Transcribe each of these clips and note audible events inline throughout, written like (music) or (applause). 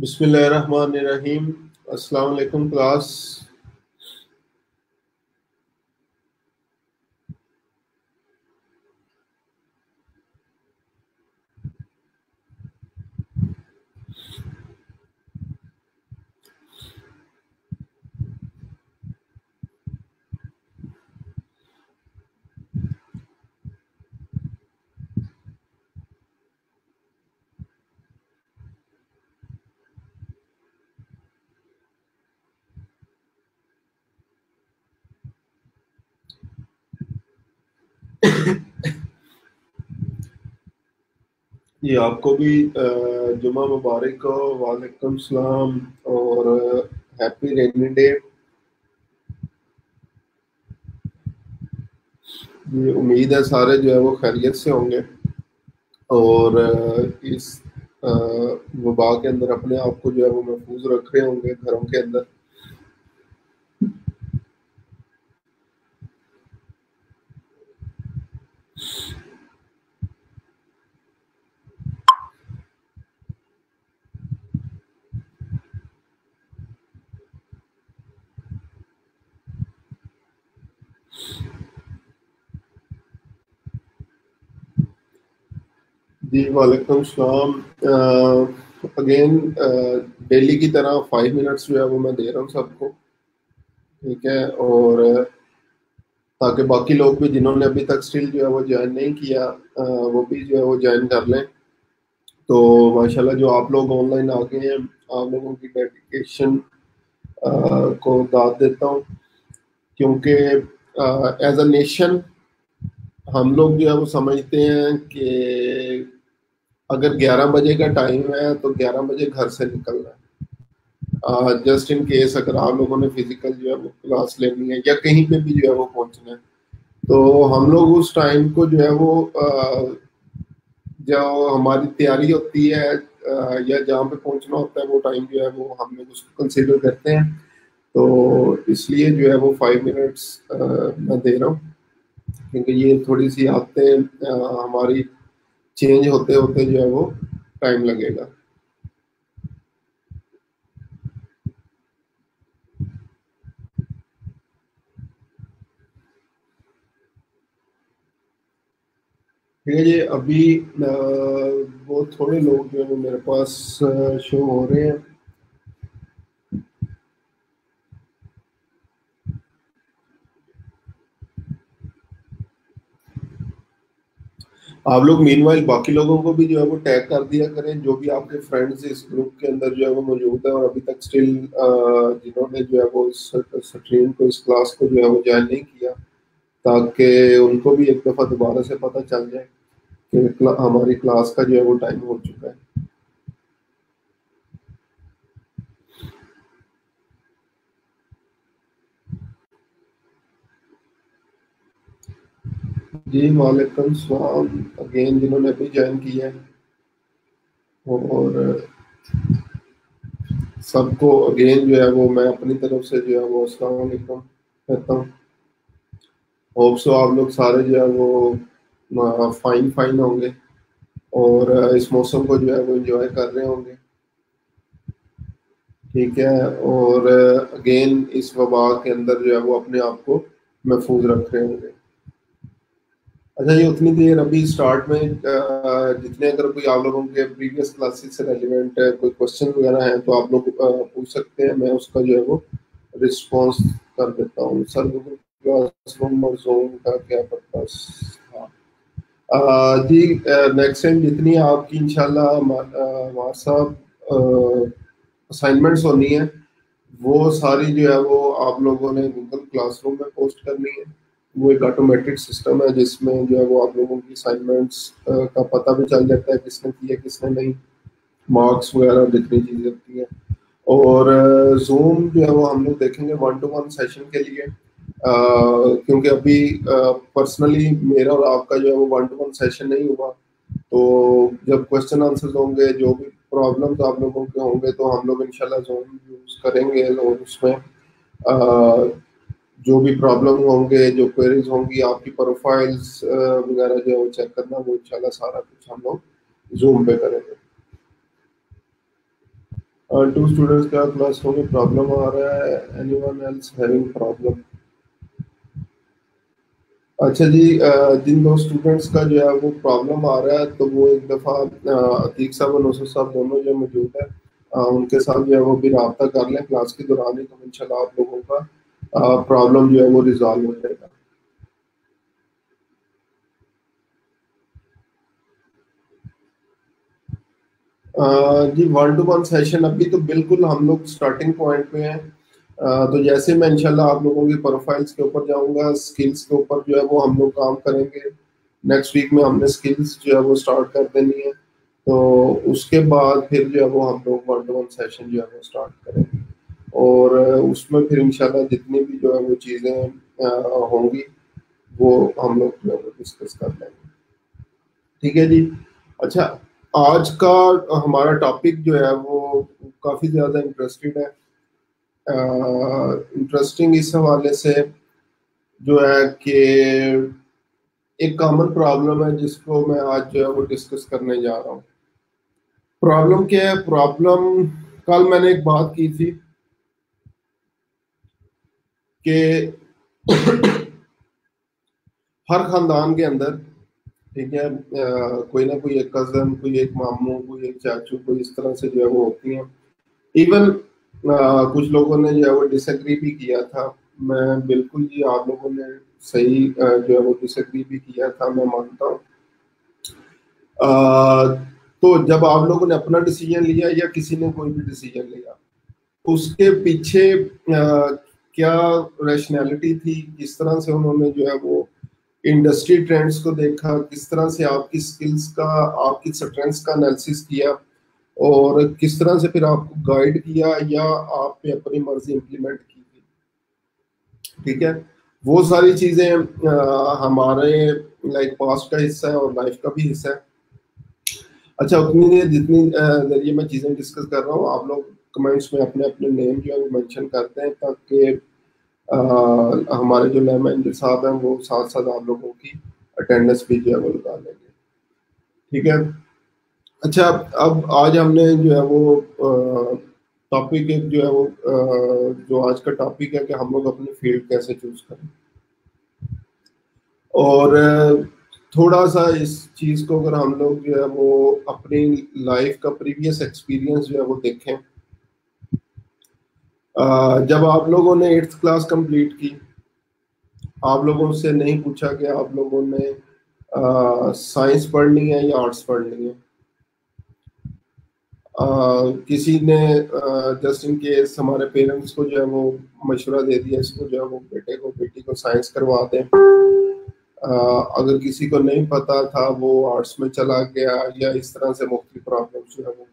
बिस्मिल्लाहिर्रहमानिर्रहीम। अस्सलाम वालेकुम क्लास। जी, आपको भी जुमा मुबारक हो, वालेकुम सलाम और हैप्पी रेनी डे। उम्मीद है सारे जो है वो खैरियत से होंगे और इस वबा के अंदर अपने आप को जो है वो महफूज रख रहे होंगे घरों के अंदर। जी वालेकुम सलाम। अगेन डेली की तरह फाइव मिनट्स जो है वो मैं दे रहा हूँ सबको। ठीक है और ताकि बाकी लोग भी जिन्होंने अभी तक स्टिल जो है वो ज्वाइन नहीं किया आ, वो भी जो है वो ज्वाइन कर लें। तो माशाल्लाह जो आप लोग ऑनलाइन आ गए हैं आप लोगों की डेडिकेशन को दाद देता हूँ। क्योंकि एज अ नेशन हम लोग जो है वो समझते हैं कि अगर 11 बजे का टाइम है तो 11 बजे घर से निकलना है। जस्ट इन केस अगर आप लोगों ने फ़िज़िकल जो है वो क्लास लेनी है, या कहीं पे भी जो है वो पहुँचना है। तो हम लोग उस टाइम को जो है वो जो हमारी तैयारी होती है या जहाँ पे पहुँचना होता है, वो टाइम जो है वो हम लोग उसको कंसिडर करते हैं। तो इसलिए जो है वो फाइव मिनट्स मैं दे रहा हूँ। क्योंकि ये थोड़ी सी आदतें हमारी चेंज होते होते जो है वो टाइम लगेगा। ठीक है जी, अभी वो थोड़े लोग जो है मेरे पास शो हो रहे हैं। आप लोग मीन बाकी लोगों को भी जो है वो टैग कर दिया करें, जो भी आपके फ्रेंड्स इस ग्रुप के अंदर जो है वो मौजूद है और अभी तक स्टिल जिन्होंने जो है वो इस स्ट्रीम को, इस क्लास को जो है वो ज्वाइन नहीं किया, ताकि उनको भी एक दफ़ा दोबारा से पता चल जाए कि हमारी क्लास का जो है वो टाइम हो चुका है। जी वालेकुम सलाम अगेन जिन्होंने अभी ज्वाइन किया है। और सबको अगेन जो है वो मैं अपनी तरफ़ से जो है वो अस्सलाम कहता हूँ। होप सो आप लोग सारे जो है वो फाइन फाइन होंगे। और इस मौसम को जो है वो एंजॉय कर रहे होंगे। ठीक है? और अगेन इस वबा के अंदर जो है वो अपने आप को महफूज रख रहे होंगे। अच्छा ये उतनी देर अभी स्टार्ट में जितने अगर कोई आप लोगों के प्रीवियस क्लासेस से रेलिवेंट कोई क्वेश्चन वगैरह है तो आप लोग पूछ सकते हैं। मैं उसका जो है वो रिस्पॉन्स कर देता हूँ। सर क्लासरूम और जोन का क्या पर्पस हाँ। जी नेक्स्ट टाइम जितनी आपकी इंशाल्लाह हमारे साहब असाइनमेंट्स होनी है, वो सारी जो है वो आप लोगों ने गूगल क्लासरूम में पोस्ट करनी है। वो एक ऑटोमेटिक सिस्टम है जिसमें जो है वो आप लोगों की असाइनमेंट्स का पता भी चल जाता है किसने किया, किसने नहीं। मार्क्स वगैरह जितनी चीज़ें होती हैं। और जूम जो है वो हम लोग देखेंगे वन टू वन सेशन के लिए। क्योंकि अभी पर्सनली मेरा और आपका जो है वो वन टू वन सेशन नहीं हुआ। तो जब क्वेश्चन आंसर होंगे, जो भी प्रॉब्लम्स आप लोगों के होंगे तो हम लोग इंशाल्लाह जूम यूज़ करेंगे और उसमें जो भी प्रॉब्लम होंगे, जो क्वेरीज होंगी, आपकी प्रोफाइल्स वगैरह जो है वो चेक करना, वो इंशाल्लाह सारा कुछ हम लोग जूम पे करेंगे। टू स्टूडेंट्स का क्लासरूम में प्रॉब्लम आ रहा है। एनीवन एल्स हैविंग प्रॉब्लम अच्छा जी जिन दो स्टूडेंट्स का जो है वो प्रॉब्लम आ रहा है तो वो एक दफ़ा अतीक साहब और नौसर साहब दोनों जो मौजूद है उनके साथ जो है वो भी रबता कर लें। क्लास के दौरान ही तो इंशाल्लाह आप लोगों का प्रॉब्लम जो है वो रिजॉल्व हो जाएगा। जी वन टू वन सेशन अभी तो बिल्कुल हम लोग स्टार्टिंग पॉइंट पे हैं। तो जैसे मैं इंशाल्लाह आप लोगों की प्रोफाइल्स के ऊपर जाऊँगा स्किल्स के ऊपर जो है वो हम लोग काम करेंगे। नेक्स्ट वीक में हमने स्किल्स जो है वो स्टार्ट कर देनी है। तो उसके बाद फिर जो है वो हम लोग वन टू वन सेशन जो है वो स्टार्ट करेंगे। और उसमें फिर इंशाल्लाह जितनी भी जो है वो चीज़ें होंगी, वो हम लोग जो है डिस्कस कर लेंगे। ठीक है जी? अच्छा आज का हमारा टॉपिक जो है वो काफ़ी ज़्यादा इंटरेस्टेड है। इंटरेस्टिंग इस हवाले से जो है कि एक कॉमन प्रॉब्लम है जिसको मैं आज जो है वो डिस्कस करने जा रहा हूँ। प्रॉब्लम क्या है? प्रॉब्लम कल मैंने एक बात की थी। कि हर खानदान के अंदर, ठीक है कोई ना कोई एक कज़न कोई एक मामू, कोई एक चाचू, कोई इस तरह से जो है वो होती हैं। इवन कुछ लोगों ने जो है वो डिसग्री भी किया था। मैं बिल्कुल जी आप लोगों ने सही जो है वो डिसएग्री भी किया था, मैं मानता हूँ। तो जब आप लोगों ने अपना डिसीज़न लिया या किसी ने कोई भी डिसीज़न लिया, उसके पीछे क्या रैशनैलिटी थी? किस तरह से उन्होंने जो है वो इंडस्ट्री ट्रेंड्स को देखा? किस तरह से आपकी स्किल्स का, आपकी स्ट्रेंथ्स का एनालिसिस किया? और किस तरह से फिर आपको गाइड किया या आपने अपनी मर्ज़ी इंप्लीमेंट की थी ठीक है? वो सारी चीज़ें हमारे लाइक पास्ट का हिस्सा है और लाइफ का भी हिस्सा है। अच्छा उतनी देर जितनी ज़रिए मैं चीज़ें डिस्कस कर रहा हूँ। आप लोग कमेंट्स में अपने अपने नेम जो है मेंशन करते हैं ताकि हमारे जो लैब मैनेजर साहब हैं वो साथ साथ आप लोगों की अटेंडेंस भी जो है वो लगा लेंगे। ठीक है? अच्छा अब, आज हमने जो है वो टॉपिक जो है वो जो आज का टॉपिक है कि हम लोग अपनी फ़ील्ड कैसे चूज़ करें। और थोड़ा सा इस चीज़ को अगर हम लोग जो है वो अपनी लाइफ का प्रीवियस एक्सपीरियंस जो है वो देखें। जब आप लोगों ने एट्थ क्लास कंप्लीट की आप लोगों से नहीं पूछा कि आप लोगों ने साइंस पढ़नी है या आर्ट्स पढ़नी है। आ, किसी ने जस्ट इन केस हमारे पेरेंट्स को जो है वो मशवरा दे दिया इसको जो है वो बेटे को बेटी को साइंस करवा दें। अगर किसी को नहीं पता था वो आर्ट्स में चला गया या इस तरह से मुख्तु प्रॉब्लम जो है वो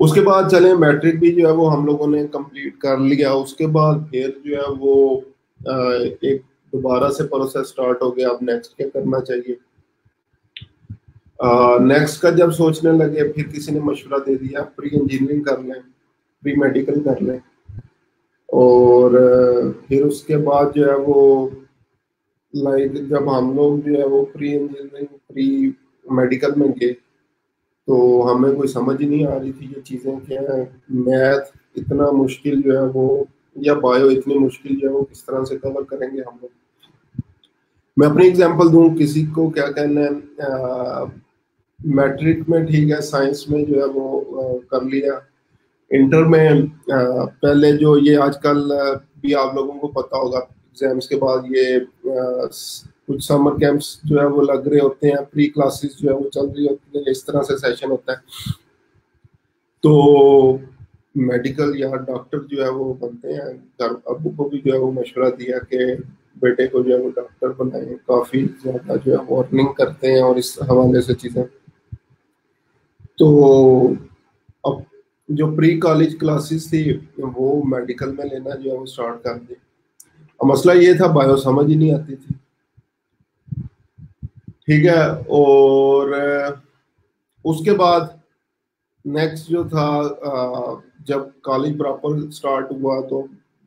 उसके बाद चले मैट्रिक भी जो है वो हम लोगों ने कंप्लीट कर लिया। उसके बाद फिर जो है वो एक दोबारा से प्रोसेस स्टार्ट हो गया। अब नेक्स्ट क्या करना चाहिए? नेक्स्ट का जब सोचने लगे, फिर किसी ने मशवरा दे दिया प्री इंजीनियरिंग कर लें प्री मेडिकल कर लें। और, फिर उसके बाद जो है वो लाइक जब हम लोग जो है वो प्री इंजीनियरिंग प्री मेडिकल में गए तो हमें कोई समझ ही नहीं आ रही थी ये चीज़ें क्या है। मैथ इतना मुश्किल जो है वो या बायो इतनी मुश्किल जो है वो किस तरह से कवर करेंगे हम लोग? मैं अपनी एग्जांपल दूँ किसी को क्या कहना है मैट्रिक में ठीक है साइंस में जो है वो आ, कर लिया। इंटर में आ, पहले जो ये आजकल भी आप लोगों को पता होगा एग्ज़ाम्स के बाद ये आ, कुछ समर कैंप्स जो है वो लग रहे होते हैं प्री क्लासेस जो है वो चल रही होती है, इस तरह से सेशन होता है। तो मेडिकल या डॉक्टर जो है वो बनते हैं, घर अबू को भी जो है वो मशवरा दिया कि बेटे को जो है वो डॉक्टर बनाए, काफ़ी ज़्यादा जो है वो अर्निंग करते हैं और इस हवाले से चीज़ें। तो अब जो प्री कॉलेज क्लासेस थी, वो मेडिकल में लेना जो है वो स्टार्ट कर दी मसला ये था बायो समझ ही नहीं आती थी। ठीक है, और उसके बाद नेक्स्ट जो था जब कॉलेज प्रॉपर स्टार्ट हुआ तो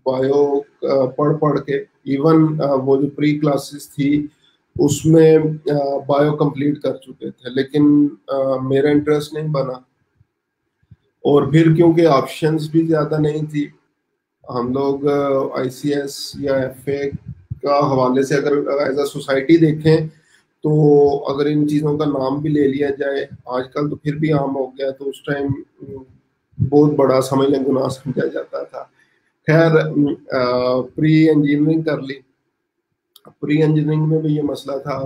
बायो पढ़ पढ़ के इवन वो जो प्री क्लासेस थी, उसमें बायो कंप्लीट कर चुके थे, लेकिन मेरा इंटरेस्ट नहीं बना। और फिर क्योंकि ऑप्शंस भी ज़्यादा नहीं थी, हम लोग आईसीएस या एफए का हवाले से अगर एज अ सोसाइटी देखें तो अगर इन चीज़ों का नाम भी ले लिया जाए, आजकल तो फिर भी आम हो गया तो उस टाइम बहुत बड़ा समझ लें गुनाह समझा जाता था। खैर प्री इंजीनियरिंग कर ली। प्री इंजीनियरिंग में भी ये मसला था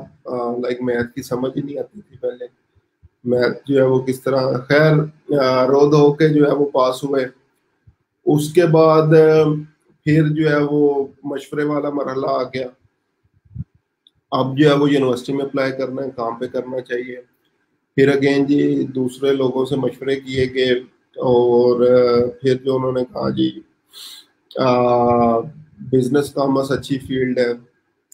लाइक मैथ की समझ ही नहीं आती थी पहले। मैथ जो है वो किस तरह, खैर रो धो के जो है वो पास हुए। उसके बाद, फिर जो है वो मशवरे वाला मरहला आ गया। अब जो है वो यूनिवर्सिटी में अप्लाई करना है, काम पे करना चाहिए। फिर अगेन जी, दूसरे लोगों से मशवरे किए गए और फिर जो उन्होंने कहा जी बिज़नेस कॉमर्स अच्छी फ़ील्ड है।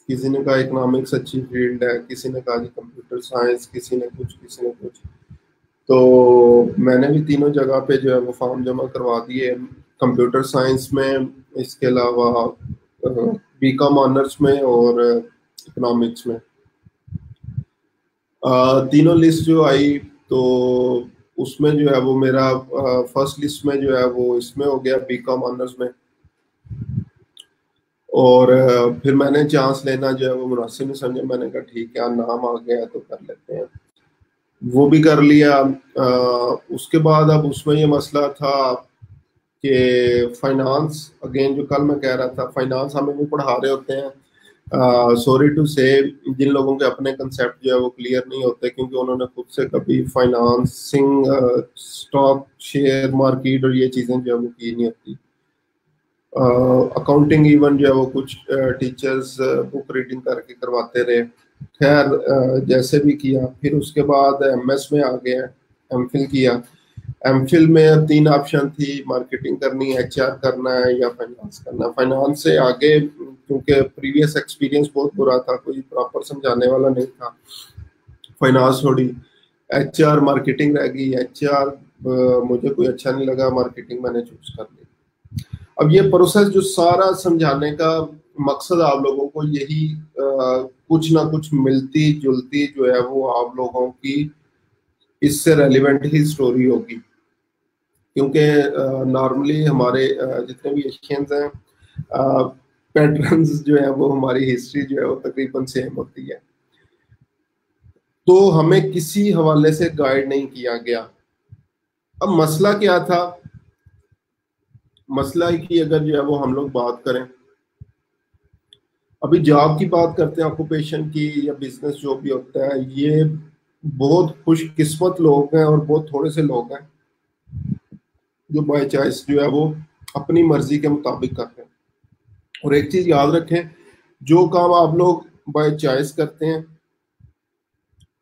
किसी ने कहा इकोनॉमिक्स अच्छी फ़ील्ड है, किसी ने कहा जी कंप्यूटर साइंस किसी ने कुछ, किसी ने कुछ। तो मैंने भी तीनों जगह पे जो है वो फॉर्म जमा करवा दिए। कंप्यूटर साइंस में, इसके अलावा बी कॉम ऑनर्स में और इकोनॉमिक्स में। तीनों लिस्ट जो आई तो उसमें जो है वो मेरा फ़र्स्ट लिस्ट में जो है वो इसमें हो गया बी कॉम ऑनर्स में। और फिर मैंने चांस लेना जो है वो मुनासिब नहीं समझा मैंने कहा ठीक है नाम आ गया तो कर लेते हैं। वो भी कर लिया। आ, उसके बाद अब उसमें ये मसला था कि फाइनेंस अगेन जो कल मैं कह रहा था फाइनेंस हमें भी पढ़ा रहे होते हैं। सॉरी टू से जिन लोगों के अपने कंसेप्ट जो है वो क्लियर नहीं होते क्योंकि उन्होंने खुद से कभी फाइनेंसिंग स्टॉक शेयर मार्केट और ये चीज़ें जो है वो की नहीं होती। अकाउंटिंग uh, इवन जो है वो कुछ टीचर्स बुक रीडिंग करके करवाते रहे। खैर uh, जैसे भी किया फिर उसके बाद एमएस में आ गया एम किया। एम फिल में तीन ऑप्शन थी मार्केटिंग करनी एच आर करना है या फाइनेंस करना फाइनेंस से आगे क्योंकि प्रीवियस एक्सपीरियंस बहुत बुरा था कोई प्रॉपर समझाने वाला नहीं था। फाइनेंस थोड़ी। एच आर मार्केटिंग रह गई। एच आर मुझे कोई अच्छा नहीं लगा मार्केटिंग मैंने चूज़ कर ली। अब ये प्रोसेस जो सारा समझाने का मकसद आप लोगों को यही आ, कुछ ना कुछ मिलती जुलती जो है वो आप लोगों की इससे रेलिवेंट ही स्टोरी होगी। क्योंकि नॉर्मली हमारे जितने भी एशियंस हैं पैटर्न्स जो है, वो हमारी हिस्ट्री जो है, वो तकरीबन सेम होती है। तो हमें किसी हवाले से गाइड नहीं किया गया। अब मसला क्या था? मसला की अगर जो है, वो हम लोग बात करें। अभी जॉब की बात करते हैं ऑक्यूपेशन की, या बिज़नेस जो भी होता है, ये बहुत खुशकिस्मत लोग हैं और बहुत थोड़े से लोग हैं। जो बाई चॉइस जो है वो अपनी मर्ज़ी के मुताबिक करते हैं। और एक चीज़ याद रखें, जो काम आप लोग बाय चॉइस करते हैं,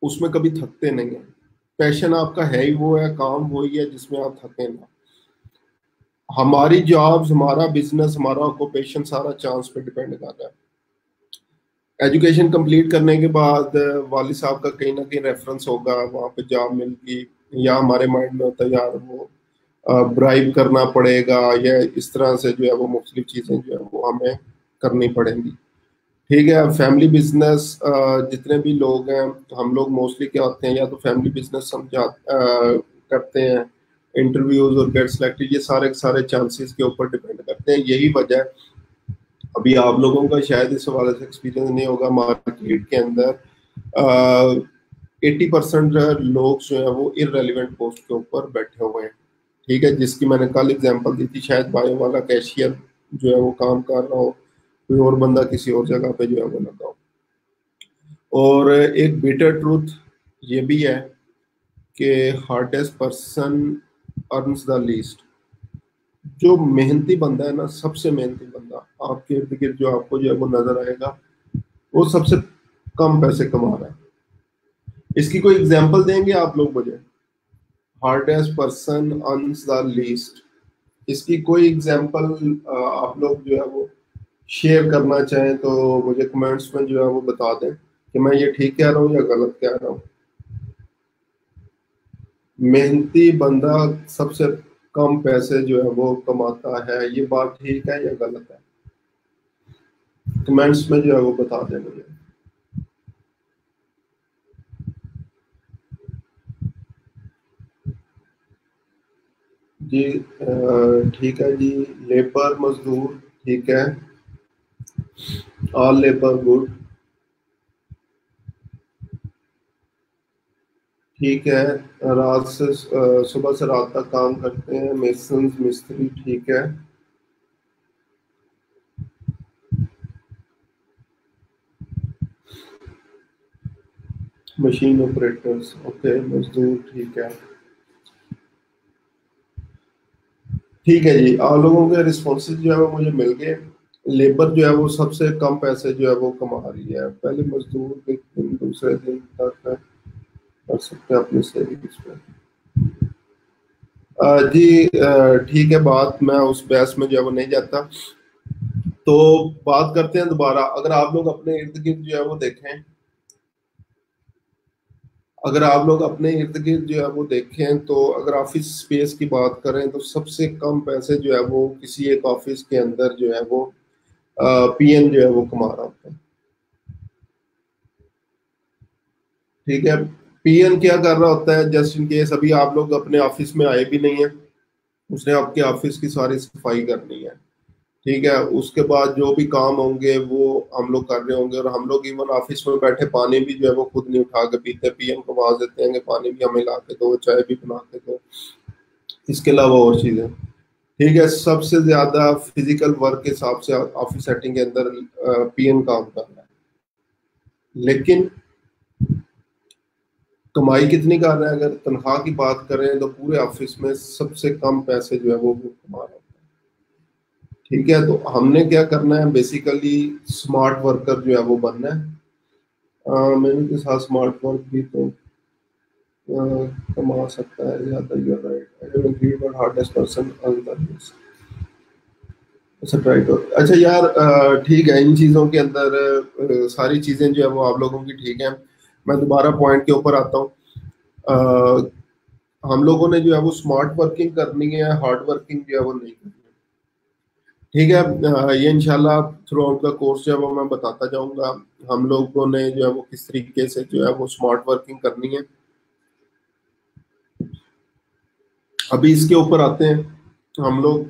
उसमें कभी थकते नहीं है। पैशन आपका है ही वो है, काम वो ही है जिसमें आप थके ना। हमारी जॉब्स हमारा बिज़नेस हमारा ऑक्यूपेशन सारा चांस पे डिपेंड कर रहा है। एजुकेशन कंप्लीट करने के बाद, वाली साहब का कहीं ना कहीं रेफरेंस होगा, वहाँ पे जॉब मिल गई, या हमारे माइंड में होता है, यार वो ब्राइब करना पड़ेगा या इस तरह से जो है वो मुख्तलिफ़ चीज़ें जो है वो हमें करनी पड़ेंगी। ठीक है फैमिली बिज़नेस जितने भी लोग हैं तो हम लोग मोस्टली क्या होते हैं, या तो फैमिली बिज़नेस समझा करते हैं इंटरव्यूज़ और गेट सिलेक्टेड ये सारे सारे चांसेस के ऊपर डिपेंड करते हैं। यही वजह है अभी आप लोगों का शायद इस हवाले से एक्सपीरियंस नहीं होगा मार्केट के अंदर एटी परसेंट लोग जो है वो इरेलीवेंट पोस्ट के ऊपर बैठे हुए हैं। ठीक है, जिसकी मैंने कल एग्जांपल दी थी, शायद बायो वाला कैशियर जो है वो काम कर रहा हो, कोई और बंदा किसी और जगह पे जो है वो लगा हो। और एक बेटर ट्रूथ ये भी है कि hardest person earns the least जो मेहनती बंदा है ना, सबसे मेहनती बंदा आपके इर्द गिर्द जो आपको जो है वो नज़र आएगा, वो सबसे कम पैसे कमा रहा है। इसकी कोई एग्ज़ाम्पल देंगे आप लोग मुझे? Hardest person earns the least इसकी कोई एग्जांपल आप लोग जो है वो शेयर करना चाहें तो मुझे कमेंट्स में जो है वो बता दें कि मैं ये ठीक कह रहा हूँ या गलत कह रहा हूँ। मेहनती बंदा सबसे कम पैसे जो है वो कमाता है। ये बात ठीक है या गलत है? कमेंट्स में जो है वो बता दें मुझे। जी ठीक है जी। लेबर मजदूर, ठीक है। ऑल लेबर गुड ठीक है। रात से सुबह से रात तक काम करते हैं। मेसन मिस्त्री, ठीक है। मशीन ऑपरेटर्स ओके मजदूर, ठीक है। ठीक है जी। आप लोगों के रिस्पॉन्स जो है वो मुझे मिल गए। लेबर जो है वो सबसे कम पैसे जो है वो कमा रही है। पहले मजदूर दिन, दूसरे दिन तक कर सकते हैं अपनी सेविंग्स जी ठीक है, बात मैं उस बहस में जो है वो नहीं जाता। तो बात करते हैं दोबारा। अगर आप लोग अपने इर्द गिर्द जो है वो देखें अगर आप लोग अपने इर्द गिर्द जो है वो देखें तो अगर ऑफ़िस स्पेस की बात करें तो सबसे कम पैसे जो है वो किसी एक ऑफ़िस के अंदर जो है वो पीएन जो है वो कमा रहा होता है। ठीक है? पीएन क्या कर रहा होता है? जस्ट इन केस अभी आप लोग अपने ऑफ़िस में आए भी नहीं है, उसने आपके ऑफ़िस की सारी सफ़ाई करनी है। ठीक है, उसके बाद जो भी काम होंगे, वो हम लोग कर रहे होंगे और हम लोग इवन ऑफ़िस में बैठे पानी भी जो है वो खुद नहीं उठा के पीते पीएम को आवाज़ देते हैं कि पानी भी हमें ला के दो, चाय भी बना के दो। इसके अलावा और चीज़ें। ठीक है, सबसे ज़्यादा फ़िज़िकल वर्क के हिसाब से ऑफ़िस सेटिंग के अंदर पीएम काम कर रहा है। लेकिन कमाई कितनी कर रहे हैं? अगर तनख्वाह की बात करें तो पूरे ऑफ़िस में सबसे कम पैसे जो है वो कमा रहे हैं। ठीक है तो हमने क्या करना है? बेसिकली स्मार्ट वर्कर जो है वो बनना है। मैंने के साथ स्मार्ट वर्क भी तो आ, कमा सकता है अच्छा यार ठीक है इन चीज़ों के अंदर सारी चीज़ें जो है वो आप लोगों की ठीक है। मैं दोबारा पॉइंट के ऊपर आता हूँ। हम लोगों ने जो है वो स्मार्ट वर्किंग करनी है हार्ड वर्किंग जो है वो नहीं करनी? ठीक है ये इनशाला थ्रू आउट का कोर्स जो है वो मैं बताता जाऊँगा। हम लोगों ने जो है वो किस तरीके से जो है वो स्मार्ट वर्किंग करनी है। अभी इसके ऊपर आते हैं। हम लोग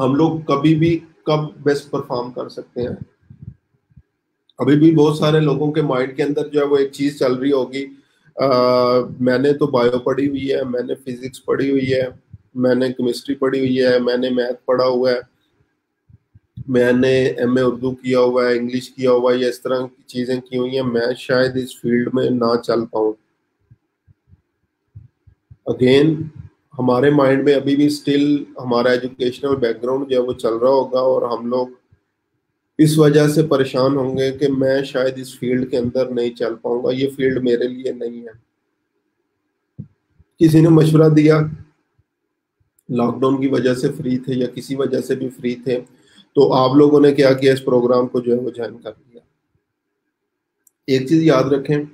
हम लोग कभी भी कब बेस्ट परफॉर्म कर सकते हैं? अभी भी बहुत सारे लोगों के माइंड के अंदर जो है वो एक चीज़ चल रही होगी। मैंने तो बायो पढ़ी हुई है, मैंने फिजिक्स पढ़ी हुई है। मैंने केमिस्ट्री पढ़ी हुई है, मैंने मैथ पढ़ा हुआ है, मैंने एम ए उर्दू किया हुआ है इंग्लिश किया हुआ है या इस तरह की चीज़ें की हुई हैं, मैं शायद इस फ़ील्ड में ना चल पाऊँ। अगेन हमारे माइंड में अभी भी स्टिल हमारा एजुकेशनल बैकग्राउंड जो है वो चल रहा होगा और हम लोग इस वजह से परेशान होंगे कि मैं शायद इस फ़ील्ड के अंदर नहीं चल पाऊँगा। ये फ़ील्ड मेरे लिए नहीं है। किसी ने मशवरा दिया लॉकडाउन की वजह से फ्री थे या किसी वजह से भी फ्री थे तो आप लोगों ने क्या किया इस प्रोग्राम को जो है वो ज्वाइन कर लिया? एक चीज़ याद रखें,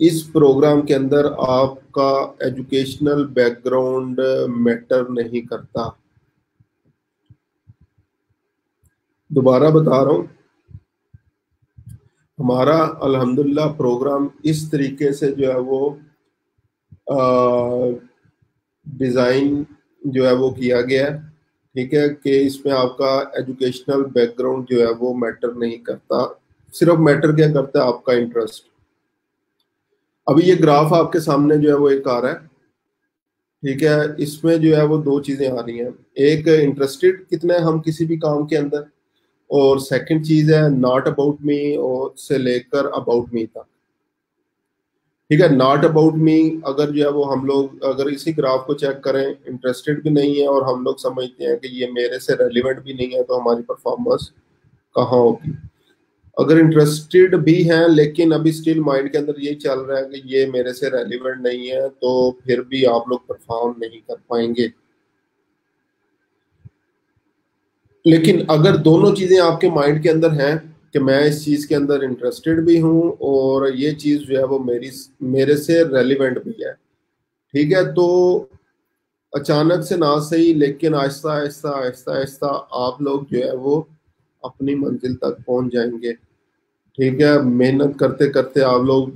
इस प्रोग्राम के अंदर आपका एजुकेशनल बैकग्राउंड मैटर नहीं करता। दोबारा बता रहा हूँ, हमारा अल्हम्दुलिल्लाह प्रोग्राम इस तरीके से जो है वो डिज़ाइन जो है वो किया गया है। ठीक है कि इसमें आपका एजुकेशनल बैकग्राउंड जो है वो मैटर नहीं करता। सिर्फ़ मैटर क्या करता है? आपका इंटरेस्ट अभी ये ग्राफ आपके सामने जो है वो एक आ रहा है। ठीक है, इसमें जो है वो दो चीज़ें आ रही हैं। एक इंटरेस्टेड कितना है हम किसी भी काम के अंदर? और सेकंड चीज़ है नॉट अबाउट मी और से लेकर अबाउट मी तक। ठीक है नॉट अबाउट मी अगर जो है वो हम लोग, अगर इसी ग्राफ को चेक करें इंटरेस्टेड भी नहीं है और हम लोग समझते हैं कि ये मेरे से रेलिवेंट भी नहीं है तो हमारी परफॉर्मेंस कहाँ होगी? अगर इंटरेस्टेड भी हैं, लेकिन अभी स्टिल माइंड के अंदर यही चल रहा है कि ये मेरे से रेलिवेंट नहीं है तो फिर भी आप लोग परफॉर्म नहीं कर पाएँगे। लेकिन अगर दोनों चीज़ें आपके माइंड के अंदर हैं कि मैं इस चीज़ के अंदर इंटरेस्टेड भी हूँ और ये चीज़ जो है वो मेरी, मेरे से रेलिवेंट भी है। ठीक है? तो अचानक से ना सही, लेकिन आहिस्ता आहिस्ता आहिस्ता आहिस्ता आप लोग जो है वो अपनी मंजिल तक पहुँच जाएँगे। ठीक है? मेहनत करते करते आप लोग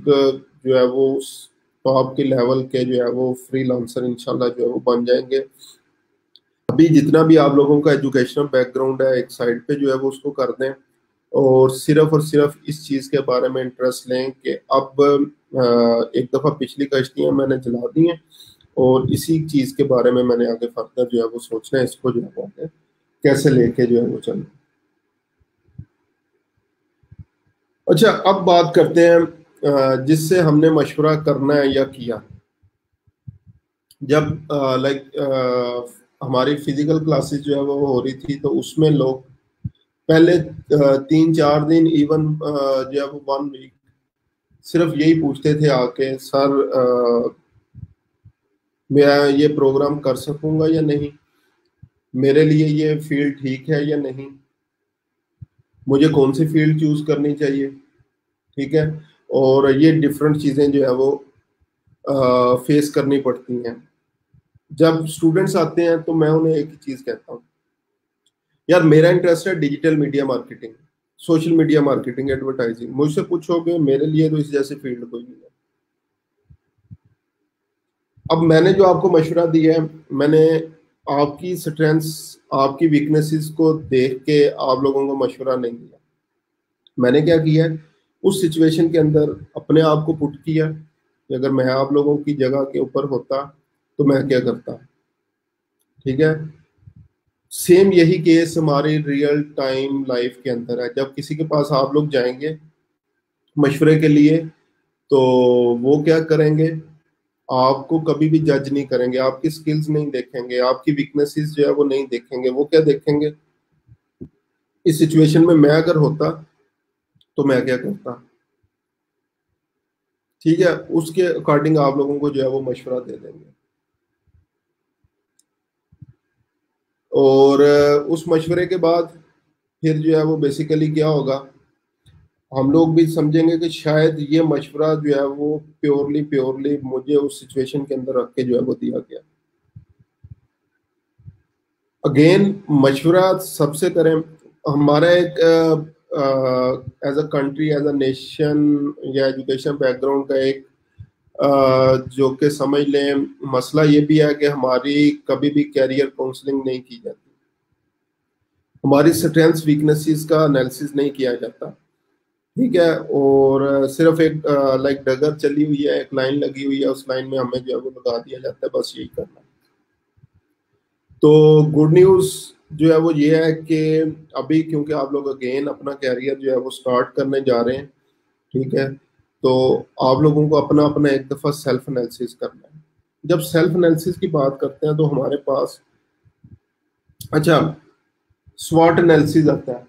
जो है वो उस टॉप के लेवल के जो है वो फ्री लांसर इंशाल्लाह जो है वो बन जाएँगे। अभी जितना भी आप लोगों का एजुकेशनल बैकग्राउंड है, एक साइड पे जो है वो उसको कर दें। और सिर्फ़ और सिर्फ़ इस चीज़ के बारे में इंटरेस्ट लें कि अब एक दफ़ा पिछली कश्तियाँ मैंने जला दी हैं और इसी चीज़ के बारे में मैंने आगे फर्दर जो है वो सोचना है, इसको जो है वो आगे कैसे लेके जो है वो चलें अच्छा अब बात करते हैं जिससे हमने मशवरा करना है या किया। जब लाइक हमारी फ़िज़िकल क्लासेस जो है वो हो रही थी तो उसमें लोग पहले तीन चार दिन इवन जो है वो वन वीक सिर्फ़ यही पूछते थे आके सर मैं ये प्रोग्राम कर सकूँगा या नहीं? मेरे लिए ये फ़ील्ड ठीक है या नहीं? मुझे कौन सी फ़ील्ड चूज़ करनी चाहिए? ठीक है? और ये डिफरेंट चीज़ें जो है वो आ, फेस करनी पड़ती हैं। जब स्टूडेंट्स आते हैं तो मैं उन्हें एक ही चीज़ कहता हूँ। यार, मेरा इंटरेस्ट है digital media marketing social media marketing advertising मुझसे पूछोगे, मेरे लिए तो इस जैसे फ़ील्ड कोई नहीं है। अब मैंने जो आपको मशवरा दिया है, मैंने आपकी स्ट्रेंथ्स आपकी वीकनेसेस को देख के आप लोगों को मशवरा नहीं दिया। मैंने क्या किया उस सिचुएशन के अंदर अपने आप को पुट किया कि अगर मैं आप लोगों की जगह के ऊपर होता तो मैं क्या करता? ठीक है? सेम यही केस हमारे रियल टाइम लाइफ के अंदर है। जब किसी के पास आप लोग जाएँगे मशवरे के लिए तो वो क्या करेंगे? आपको कभी भी जज नहीं करेंगे। आपकी स्किल्स नहीं देखेंगे। आपकी वीकनेसेस जो है वो नहीं देखेंगे। वो क्या देखेंगे? इस सिचुएशन में मैं अगर होता तो मैं क्या करता? ठीक है? उसके अकॉर्डिंग आप लोगों को जो है वो मशवरा दे देंगे। और उस मशवरे के बाद फिर जो है वो बेसिकली क्या होगा? हम लोग भी समझेंगे कि शायद ये मशवरा जो है वो प्योरली प्योरली मुझे उस सिचुएशन के अंदर रख के जो है वो दिया गया। अगेन मशवरा सबसे करें, हमारा एक as a country as a nation या एजुकेशन बैकग्राउंड का एक जो कि समझ लें, मसला ये भी है कि हमारी कभी भी कैरियर काउंसलिंग नहीं की जाती। हमारी स्ट्रेंथ्स वीकनेसेस का एनालिसिस नहीं किया जाता, ठीक है? और सिर्फ़ एक लाइक डगर चली हुई है, एक लाइन लगी हुई है, उस लाइन में हमें जो है वो लगा दिया जाता है, बस यही करना। तो गुड न्यूज़ जो है वो ये है कि अभी क्योंकि आप लोग अगेन अपना कैरियर जो है वो स्टार्ट करने जा रहे हैं, ठीक है? तो आप लोगों को अपना अपना एक दफ़ा सेल्फ एनालिसिस करना है। जब सेल्फ एनालिसिस की बात करते हैं तो हमारे पास अच्छा स्वाट एनालिसिस आता है।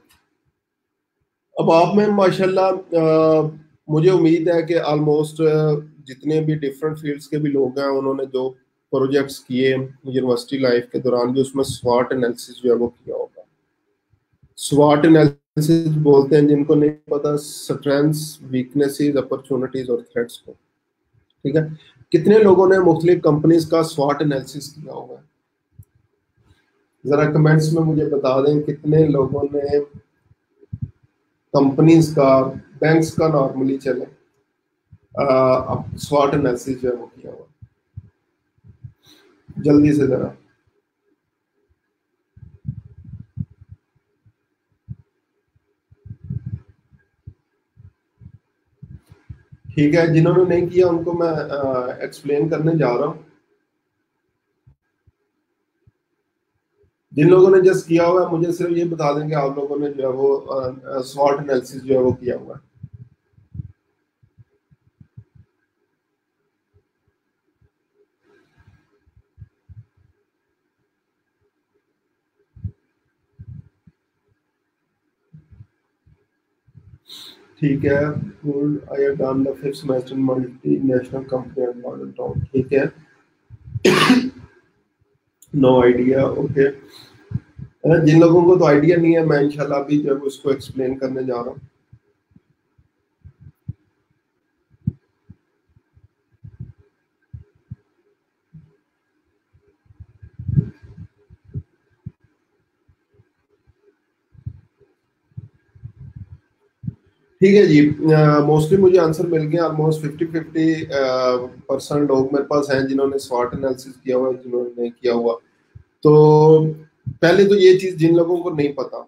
अब आप में माशाल्लाह मुझे उम्मीद है कि ऑलमोस्ट जितने भी डिफरेंट फील्ड्स के भी लोग हैं, उन्होंने जो प्रोजेक्ट्स किए यूनिवर्सिटी लाइफ के दौरान भी उसमें स्वाट एनालिसिस जो है वो किया होगा। स्वाट एनालिसिस बोलते हैं, जिनको नहीं पता स्ट्रेंथ्स वीकनेसेस अपॉर्चुनिटीज़ और थ्रेट्स को। ठीक है? कितने लोगों ने मुख्तलिफ़ कंपनीज़ का स्वाट एनालिसिस किया होगा? जरा कमेंट्स में मुझे बता दें, कितने लोगों ने कंपनीज़ का बैंक्स का नॉर्मली चले स्वाट एनालिसिस जो है वो किया हुआ जल्दी से जरा। ठीक है, जिन्होंने नहीं किया उनको मैं एक्सप्लेन करने जा रहा हूँ। जिन लोगों ने जस्ट किया हुआ है मुझे सिर्फ़ ये बता दें कि आप लोगों ने जो है वो स्वॉट एनालिसिस जो है वो किया हुआ है। ठीक है full I have done the fifth semester multi national company and model town ठीक है। नो आइडिया ओके जिन लोगों को तो आइडिया नहीं है, मैं इंशाल्लाह भी जब उसको एक्सप्लेन करने जा रहा हूँ। ठीक है जी मोस्टली मुझे आंसर मिल गया ऑलमोस्ट फिफ्टी फिफ्टी परसेंट लोग मेरे पास हैं जिन्होंने स्वाट एनालिसिस किया हुआ जिन्होंने किया हुआ। तो पहले तो ये चीज़ जिन लोगों को नहीं पता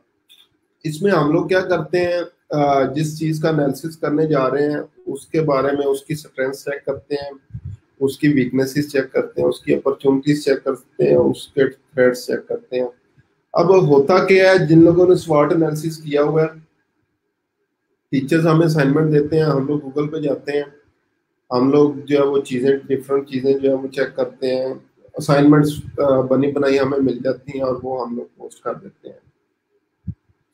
इसमें हम लोग क्या करते हैं uh, जिस चीज़ का एनालिसिस करने जा रहे हैं उसके बारे में उसकी स्ट्रेंथ चेक करते हैं उसकी वीकनेसेस चेक करते हैं उसकी अपॉर्चुनिटीज़ चेक करते हैं उसके थ्रेड्स चेक करते हैं। अब होता क्या है जिन लोगों ने स्वाट एनालिसिस किया हुआ है टीचर्स हमें असाइनमेंट देते हैं, हम लोग गूगल पे जाते हैं, हम लोग जो है वो चीज़ें डिफरेंट चीज़ें जो है वो चेक करते हैं असाइनमेंट्स बनी बनाई हमें मिल जाती हैं और वो हम लोग पोस्ट कर देते हैं।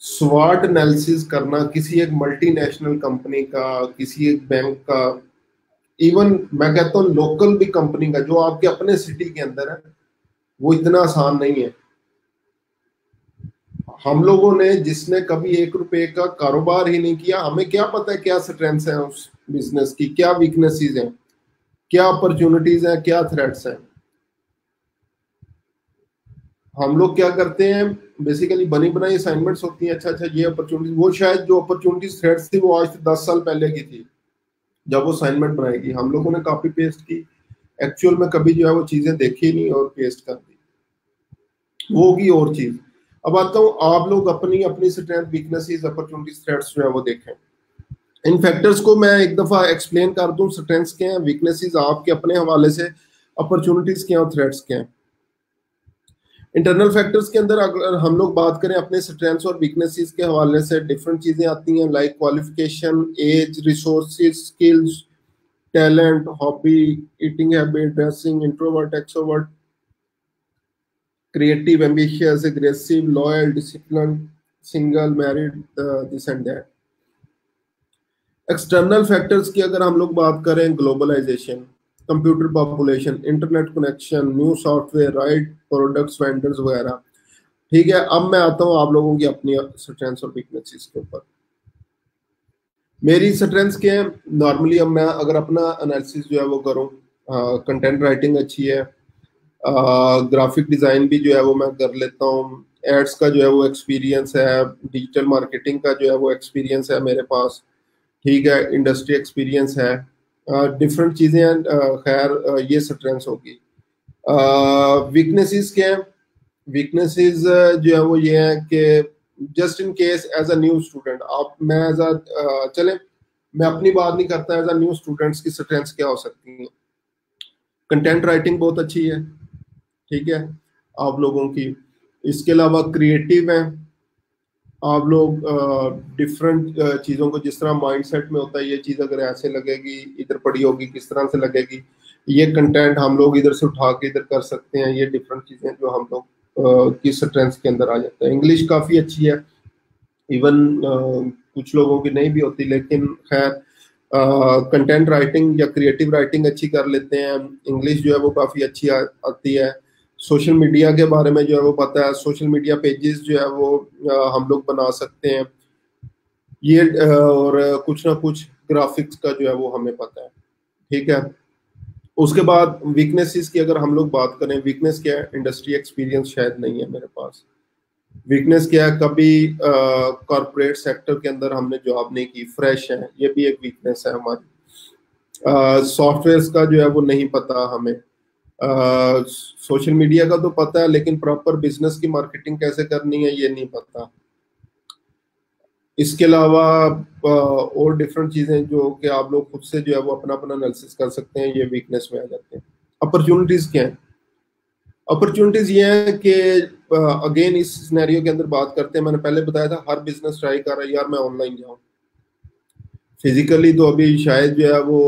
स्वाट एनालिसिस करना किसी एक मल्टीनेशनल कंपनी का, किसी एक बैंक का इवन मैं कहता हूँ लोकल भी कंपनी का, जो आपके अपने सिटी के अंदर है, वो इतना आसान नहीं है। हम लोगों ने जिसने कभी एक रुपए का कारोबार ही नहीं किया, हमें क्या पता है क्या स्ट्रेंथ है उस बिज़नेस की, क्या वीकनेसेस हैं, क्या अपॉर्चुनिटीज़ हैं, क्या थ्रेट्स हैं? हम लोग क्या करते हैं? बेसिकली बनी बनाई असाइनमेंट्स होती हैं अच्छा अच्छा ये अपॉर्चुनिटी वो शायद जो अपॉर्चुनिटीज़ थ्रेट्स थी वो आज से दस साल पहले की थी, जब वो असाइनमेंट बनाएगी हम लोगों ने कॉपी पेस्ट की। एक्चुअल में कभी जो है वो चीज़ें देखी नहीं और पेस्ट कर दी। वो होगी और चीज़। अब आता हूँ, आप लोग अपनी अपनी स्ट्रेंथ वीकनेसेस अपॉर्चुनिटीज़ थ्रेट्स जो है वो देखें। इन फैक्टर्स को मैं एक दफ़ा एक्सप्लेन कर दूँ स्ट्रेंथ्स क्या हैं वीकनेसेस आपके अपने हवाले से अपॉर्चुनिटीज़ क्या हैं और थ्रेट्स क्या हैं। इंटरनल फैक्टर्स के अंदर अगर हम लोग बात करें अपने स्ट्रेंथ्स और वीकनेसेस के हवाले से डिफरेंट चीज़ें आती हैं like qualification age resources skills talent hobby eating habit dressing introvert extrovert creative, ambitious, aggressive, loyal, disciplined, single, married, uh, this and that. External factors की अगर हम लोग बात करें globalisation computer population internet connection new software right products vendors वगैरह। ठीक है अब मैं आता हूँ आप लोगों की अपनी स्ट्रेंथ्स और वीकनेसेस के ऊपर। मेरी स्ट्रेंथ्स है? नॉर्मली अब मैं अगर अपना एनालिसिस जो है वो करूँ कंटेंट राइटिंग अच्छी है ग्राफिक डिज़ाइन भी जो है वो मैं कर लेता हूँ। एड्स का जो है वो एक्सपीरियंस है डिजिटल मार्केटिंग का जो है वो एक्सपीरियंस है मेरे पास। ठीक है इंडस्ट्री एक्सपीरियंस है। डिफरेंट चीज़ें खैर ये स्ट्रेंथ होगी। वीकनेसेस क्या है? वीकनेसेस जो है वो ये है कि just in case as a new student आप, मैं एज अ चले, मैं अपनी बात नहीं करता एज अ न्यू स्टूडेंट्स की स्ट्रेंथ्स क्या हो सकती हैं। कंटेंट राइटिंग बहुत अच्छी है। ठीक है? आप लोगों की। इसके अलावा क्रिएटिव है। आप लोग डिफरेंट चीज़ों को जिस तरह माइंडसेट में होता है ये चीज़ अगर ऐसे लगेगी इधर पड़ी होगी किस तरह से लगेगी ये कंटेंट हम लोग इधर से उठा के इधर कर सकते हैं। ये डिफरेंट चीज़ें जो हम लोग की स्ट्रेंथ के अंदर आ जाता है। इंग्लिश काफ़ी अच्छी है। इवन कुछ लोगों की नहीं भी होती लेकिन खैर कंटेंट राइटिंग या क्रिएटिव राइटिंग अच्छी कर लेते हैं। इंग्लिश जो है वो काफ़ी अच्छी आ, आती है। सोशल मीडिया के बारे में जो है वो पता है, सोशल मीडिया पेजेस जो है वो हम लोग बना सकते हैं। ये और कुछ ना कुछ ग्राफिक्स का जो है वो हमें पता है। ठीक है? उसके बाद वीकनेसेस की अगर हम लोग बात करें वीकनेस क्या है? इंडस्ट्री एक्सपीरियंस शायद नहीं है मेरे पास। वीकनेस क्या है? कभी कॉरपोरेट सेक्टर के अंदर हमने जॉब नहीं की। फ्रेश है, ये भी एक वीकनेस है हमारी। सॉफ्टवेयर का जो है वो नहीं पता हमें। सोशल मीडिया का तो पता है, लेकिन प्रॉपर बिज़नेस की मार्केटिंग कैसे करनी है, ये नहीं पता। इसके अलावा और डिफरेंट चीज़ें जो कि आप लोग खुद से जो है वो अपना अपना एनालिसिस कर सकते हैं, ये वीकनेस में आ जाते हैं। अपॉर्चुनिटीज़ क्या है? अपॉर्चुनिटीज़ ये है कि अगेन इस सिनेरियो के अंदर बात करते हैं। मैंने पहले बताया था, हर बिज़नेस ट्राई कर रहा है, यार मैं ऑनलाइन जाऊँ। फिजिकली तो अभी शायद जो है वो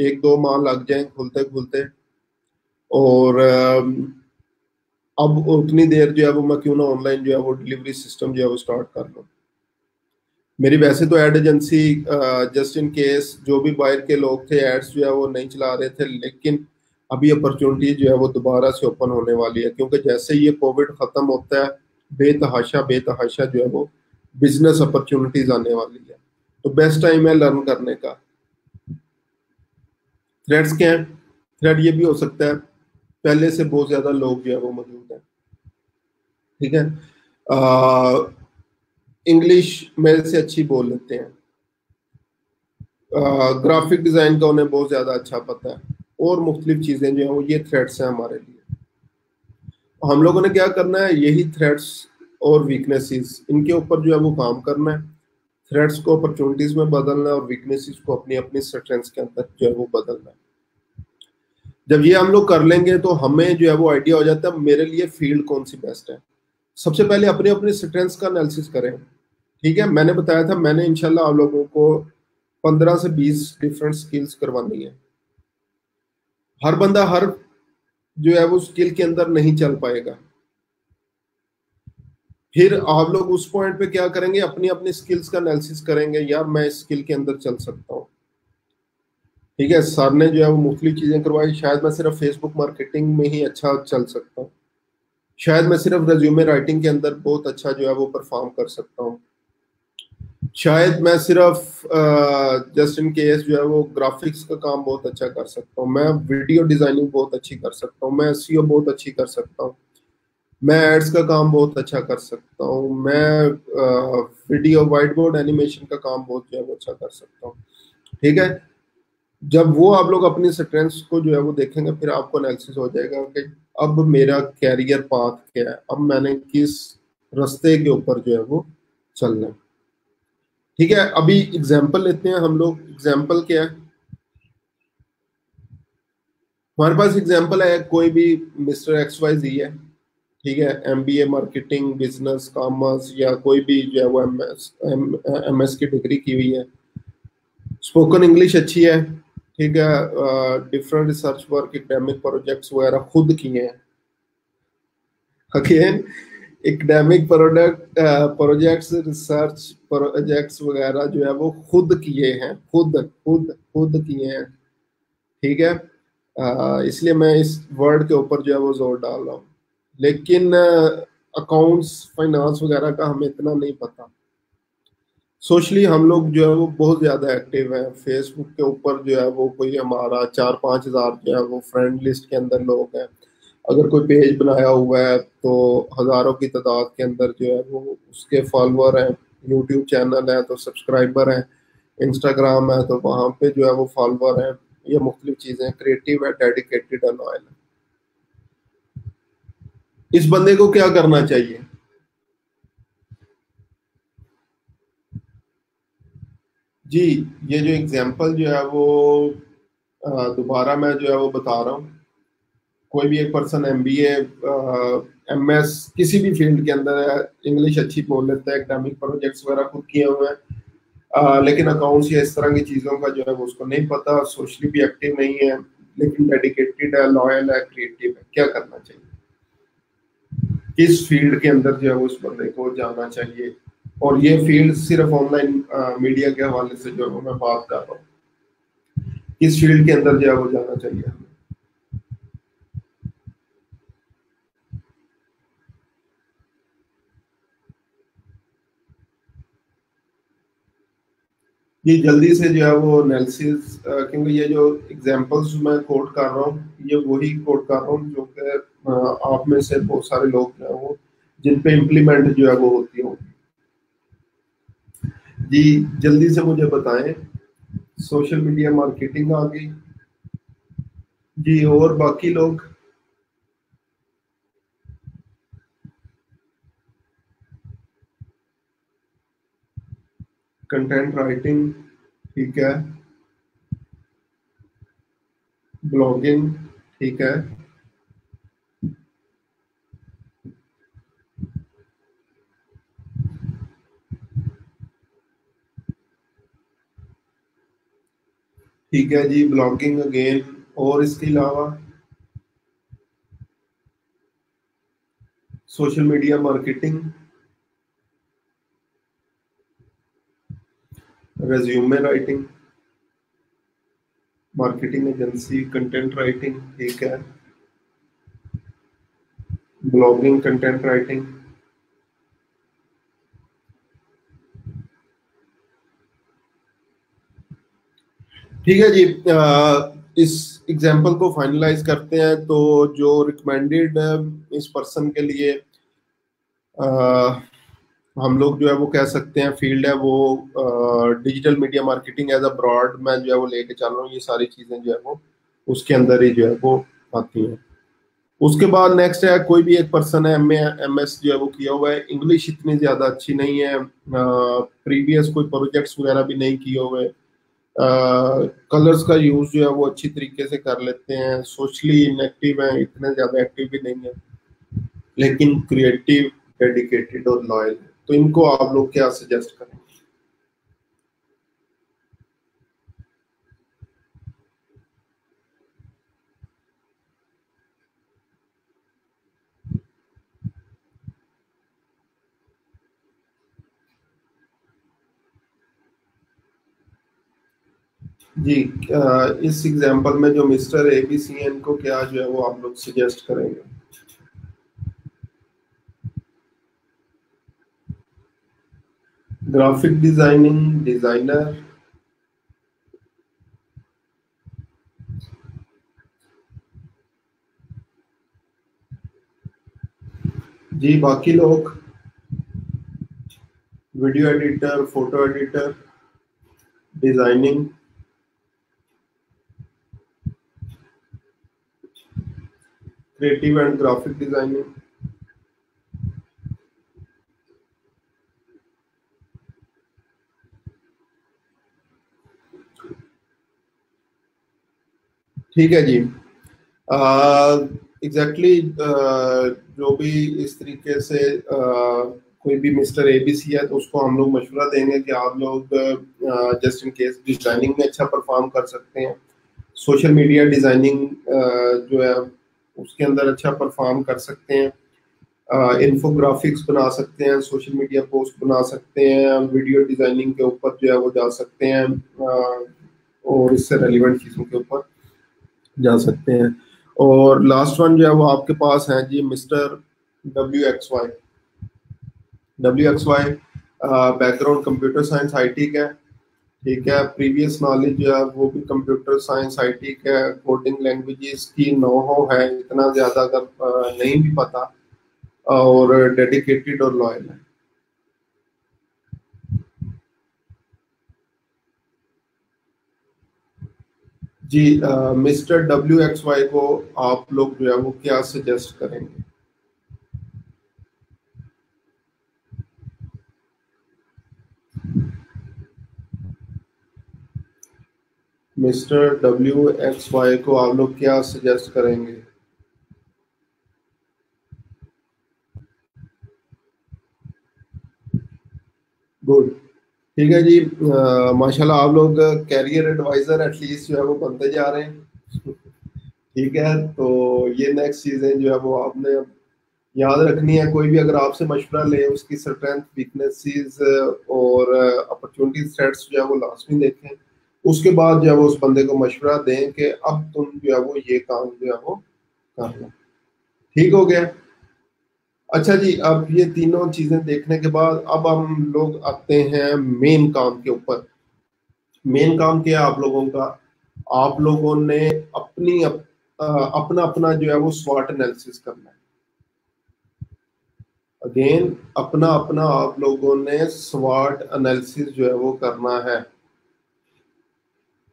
एक दो माह लग जाए खुलते खुलते और अब उतनी देर जो है वो मैं क्यों ना ऑनलाइन जो है वो डिलीवरी सिस्टम जो है वो स्टार्ट कर लूँ। मेरी वैसे तो ad agency just in case जो भी बाहर के लोग थे एड्स जो है वो नहीं चला रहे थे, लेकिन अभी अपॉर्चुनिटी जो है वो दोबारा से ओपन होने वाली है, क्योंकि जैसे ये कोविड खत्म होता है, बेतहाशा बेतहाशा जो है वो बिज़नेस अपॉर्चुनिटीज़ आने वाली है। तो बेस्ट टाइम है लर्न करने का। थ्रेड्स क्या है? थ्रेड ये भी हो सकता है। पहले से बहुत ज़्यादा लोग जो है वो मौजूद हैं। ठीक है? इंग्लिश मेरे से अच्छी बोल लेते हैं। ग्राफिक डिज़ाइन का उन्हें बहुत ज़्यादा अच्छा पता है। और मुख्तलिफ़ चीज़ें जो हैं वो ये थ्रेड्स हैं हमारे लिए। हम लोगों ने क्या करना है? यही थ्रेड्स और वीकनेसेस इनके ऊपर जो है वो काम करना है। थ्रेड्स को अपॉर्चुनिटीज़ में बदलना है और वीकनेसेस को अपनी अपनी स्ट्रेंथ्स के अंदर जो है वो बदलना है। जब ये हम लोग कर लेंगे तो हमें जो है वो आइडिया हो जाता है, मेरे लिए फ़ील्ड कौन सी बेस्ट है? सबसे पहले अपने अपने स्ट्रेंथ्स का एनालिसिस करें। ठीक है? मैंने बताया था, मैंने इनशाला आप लोगों को पंद्रह से बीस डिफरेंट स्किल्स करवानी है। हर बंदा हर जो है वो स्किल के अंदर नहीं चल पाएगा। फिर आप लोग उस पॉइंट पे क्या करेंगे? अपनी अपनी स्किल्स का एनालिसिस करेंगे, यार मैं इस स्किल के अंदर चल सकता हूँ। ठीक है सर ने जो है वो मुख्तलिफ़ चीज़ें करवाई। शायद मैं सिर्फ़ फेसबुक मार्केटिंग में ही अच्छा चल सकता हूँ। शायद मैं सिर्फ़ रेज्यूमे राइटिंग के अंदर बहुत अच्छा जो है वो परफॉर्म कर सकता हूँ। शायद मैं सिर्फ़ जस्ट इन केस जो है वो ग्राफिक्स का काम बहुत अच्छा कर सकता हूँ। मैं वीडियो डिज़ाइनिंग बहुत अच्छी कर सकता हूँ। मैं एस बहुत अच्छी कर सकता हूँ। मैं एड्स का काम बहुत अच्छा कर सकता हूँ। मैं वीडियो वाइट बोर्ड एनिमेशन का काम बहुत जो है वो अच्छा कर सकता हूँ। ठीक है? जब वो आप लोग अपनी स्ट्रेंथ्स को जो है वो देखेंगे, फिर आपको एनालिसिस हो जाएगा कि अब मेरा कैरियर पाथ क्या है? अब मैंने किस रास्ते के ऊपर जो है वो चलना है। ठीक है? अभी एग्ज़ाम्पल लेते हैं हम लोग। एग्ज़ाम्पल क्या है? हमारे पास एग्ज़ाम्पल है, कोई भी मिस्टर एक्स वाई जी है। ठीक है? M B A marketing business commerce या कोई भी जो है वो एम एस एम एस की डिग्री की हुई है। स्पोकन इंग्लिश अच्छी है। ठीक है different research work academic projects वगैरह खुद किए हैं again academic product projects research projects वगैरह जो है वो खुद किए हैं. खुद खुद खुद किए हैं. ठीक है? इसलिए मैं इस वर्ड के ऊपर जो है वो ज़ोर डाल रहा हूँ। लेकिन अकाउंट्स फाइनेंस वगैरह का हमें इतना नहीं पता। सोशली हम लोग जो है वो बहुत ज़्यादा एक्टिव हैं। फेसबुक के ऊपर जो है वो कोई हमारा चार पाँच हज़ार जो है वो फ्रेंड लिस्ट के अंदर लोग हैं। अगर कोई पेज बनाया हुआ है तो हज़ारों की तादाद के अंदर जो है वो उसके फॉलोअर हैं यूट्यूब चैनल है तो सब्सक्राइबर हैं इंस्टाग्राम है तो वहाँ पे जो है वो फॉलोअर हैं। ये मुख्तलिफ़ चीज़ें क्रिएटिव है डेडिकेटेड है। इस बंदे को क्या करना चाहिए? जी, ये जो एग्जांपल जो है वो दोबारा मैं जो है वो बता रहा हूँ। कोई भी एक person M B M S किसी भी फ़ील्ड के अंदर है इंग्लिश अच्छी बोल लेता है एकेडमिक प्रोजेक्ट्स वगैरह खुद किए हुए हैं। लेकिन अकाउंट्स या इस तरह की चीज़ों का जो है वो उसको नहीं पता सोशली भी एक्टिव नहीं है, लेकिन डेडिकेटेड है लॉयल है क्रिएटिव है, क्या करना चाहिए? किस फ़ील्ड के अंदर जो है वो उस बंदे को जाना चाहिए? और ये फ़ील्ड सिर्फ़ ऑनलाइन मीडिया के हवाले से जो मैं बात कर रहा हूँ। किस फ़ील्ड के अंदर जो है वो जाना चाहिए। ये जल्दी से जो है वो एनालिसिस क्योंकि ये जो एग्जांपल्स मैं कोट कर रहा हूँ, ये वही कोट कर रहा हूँ जो कि आप में से बहुत सारे लोग जो है वो, जिन पे इम्प्लीमेंट जो है वो होती होंगी। जी, जल्दी से मुझे बताएँ सोशल मीडिया मार्केटिंग आ गई। जी, और बाकी लोग? कंटेंट राइटिंग ठीक है। ब्लॉगिंग ठीक है। ठीक है जी ब्लॉगिंग अगेन और इसके अलावा social media marketing resume writing marketing agency content writing ठीक है। ब्लॉगिंग कंटेंट राइटिंग ठीक है जी आ, इस एग्ज़ाम्पल को फाइनलाइज करते हैं तो जो रिकमेंडेड इस पर्सन के लिए हम लोग जो है वो कह सकते हैं फ़ील्ड है वो digital media marketing as a broad मैं जो है वो लेके चल रहा हूँ ये सारी चीज़ें जो है वो उसके अंदर ही जो है वो आती हैं। उसके बाद नेक्स्ट है कोई भी एक पर्सन है एम एम एस जो है वो किया हुआ है इंग्लिश इतनी ज़्यादा अच्छी नहीं है प्रीवियस कोई प्रोजेक्ट्स वगैरह भी नहीं किए हुए कलर्स का यूज़ जो है वो अच्छी तरीके से कर लेते हैं। सोशली इनएक्टिव है, इतने ज़्यादा एक्टिव भी नहीं है। लेकिन क्रिएटिव डेडिकेटेड और लॉयल तो इनको आप लोग क्या सजेस्ट करें? जी इस एग्जांपल में जो मिस्टर एबीसी है इनको क्या जो है वो आप लोग सजेस्ट करेंगे? ग्राफिक डिज़ाइनिंग डिज़ाइनर जी, बाकी लोग? Video editor photo editor designing creative and graphic designing. ठीक है जी। एग्जैक्टली exactly, uh, जो भी इस तरीके से uh, कोई भी मिस्टर एबीसी है तो उसको हम लोग मशवरा देंगे कि आप लोग जस्ट इन केस डिज़ाइनिंग में अच्छा परफॉर्म कर सकते हैं। सोशल मीडिया डिज़ाइनिंग जो है उसके अंदर अच्छा परफॉर्म कर सकते हैं। इन्फोग्राफिक्स बना सकते हैं सोशल मीडिया पोस्ट बना सकते हैं वीडियो डिज़ाइनिंग के ऊपर जो है वो जा सकते हैं और इससे रेलिवेंट चीज़ों के ऊपर जा सकते हैं। और लास्ट वन जो है वो आपके पास है जी mister W X Y W X Y background computer science I T का ठीक है प्रीवियस नॉलेज जो है, वो भी कंप्यूटर साइंस आईटी का कोडिंग लैंग्वेजेस की नो हो है इतना ज़्यादा अगर नहीं भी पता, और डेडिकेटेड और लॉयल है। जी मिस्टर डब्ल्यू एक्स वाई को आप लोग जो है, वो क्या सजेस्ट करेंगे? मिस्टर डब्ल्यू एक्स वाई को आप लोग क्या सजेस्ट करेंगे? गुड ठीक है जी माशाल्लाह आप लोग कैरियर एडवाइजर एटलीस्ट जो है वो बनते जा रहे हैं। (laughs) ठीक है तो ये नेक्स्ट चीज़ें जो है वो आपने याद रखनी है। कोई भी अगर आपसे मशवरा ले, उसकी स्ट्रेंथ वीकनेसेस और अपॉर्चुनिटी थ्रेट्स जो है वो लास्ट में देखें। उसके बाद जो है वो उस बंदे को मशवरा दें कि अब तुम जो है वो ये काम जो है वो कर लो। ठीक हो गया? अच्छा जी अब ये तीनों चीज़ें देखने के बाद अब हम लोग आते हैं मेन काम के ऊपर। मेन काम क्या आप लोगों का? आप लोगों ने अपनी अप, अपना अपना जो है वो स्वाट एनालिसिस करना है। अगेन अपना अपना आप लोगों ने स्वाट एनालिसिस जो है वो करना है।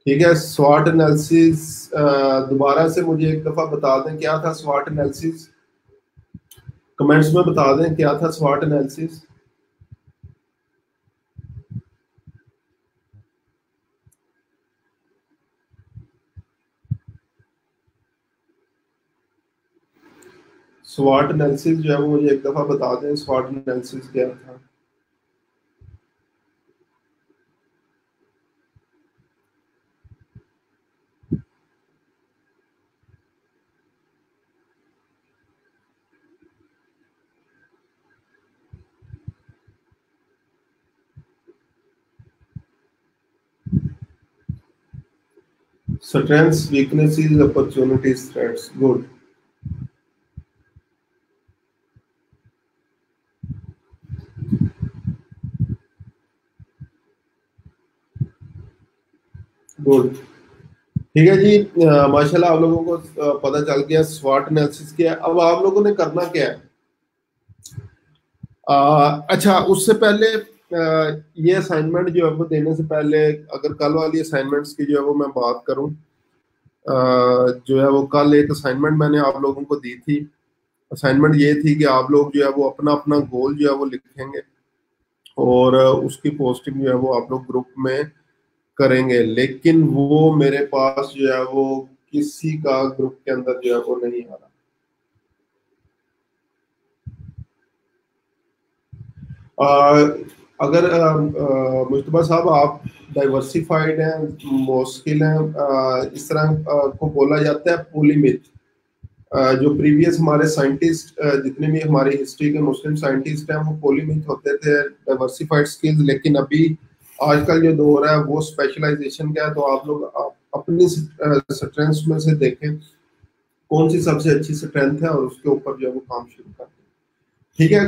ठीक है स्वाट एनालिसिस दोबारा से मुझे एक दफ़ा बता दें, क्या था स्वाट एनालिसिस कमेंट्स में बता दें, क्या था स्वाट एनालिसिस स्वाट एनालिसिस जो है वो मुझे एक दफ़ा बता दें स्वाट एनालिसिस क्या था? Strengths, weaknesses, opportunities, threats. Good. Good ठीक है जी माशाल्लाह आप लोगों को पता चल गया स्वाट एनालिसिस क्या अब आप लोगों ने करना क्या है आ, अच्छा उससे पहले ये असाइनमेंट जो है वो देने से पहले, अगर कल वाली असाइनमेंट्स की जो है वो मैं बात करूँ जो है वो कल एक असाइनमेंट मैंने आप लोगों को दी थी। असाइनमेंट ये थी कि आप लोग जो है वो अपना अपना गोल जो है वो लिखेंगे और उसकी पोस्टिंग जो है वो आप लोग ग्रुप में करेंगे। लेकिन वो मेरे पास जो है वो किसी का ग्रुप के अंदर जो है वो नहीं आ रहा। अगर मुशतबा साहब, आप डाइवर्सिफाइड हैं, मुश्किल हैं इस तरह को बोला जाता है पोलीमिथ जो प्रीवियस हमारे साइंटिस्ट जितने भी हमारे हिस्ट्री के मुस्लिम साइंटिस्ट हैं, वो पोलीमिथ होते थे डाइवर्सिफाइड स्किल्स लेकिन अभी आजकल जो दौर है, वो स्पेशलाइजेशन का है तो आप लोग अपनी स्ट्रेंथ में से देखें, कौन सी सबसे अच्छी स्ट्रेंथ है और उसके ऊपर जो है वो काम शुरू करें। ठीक है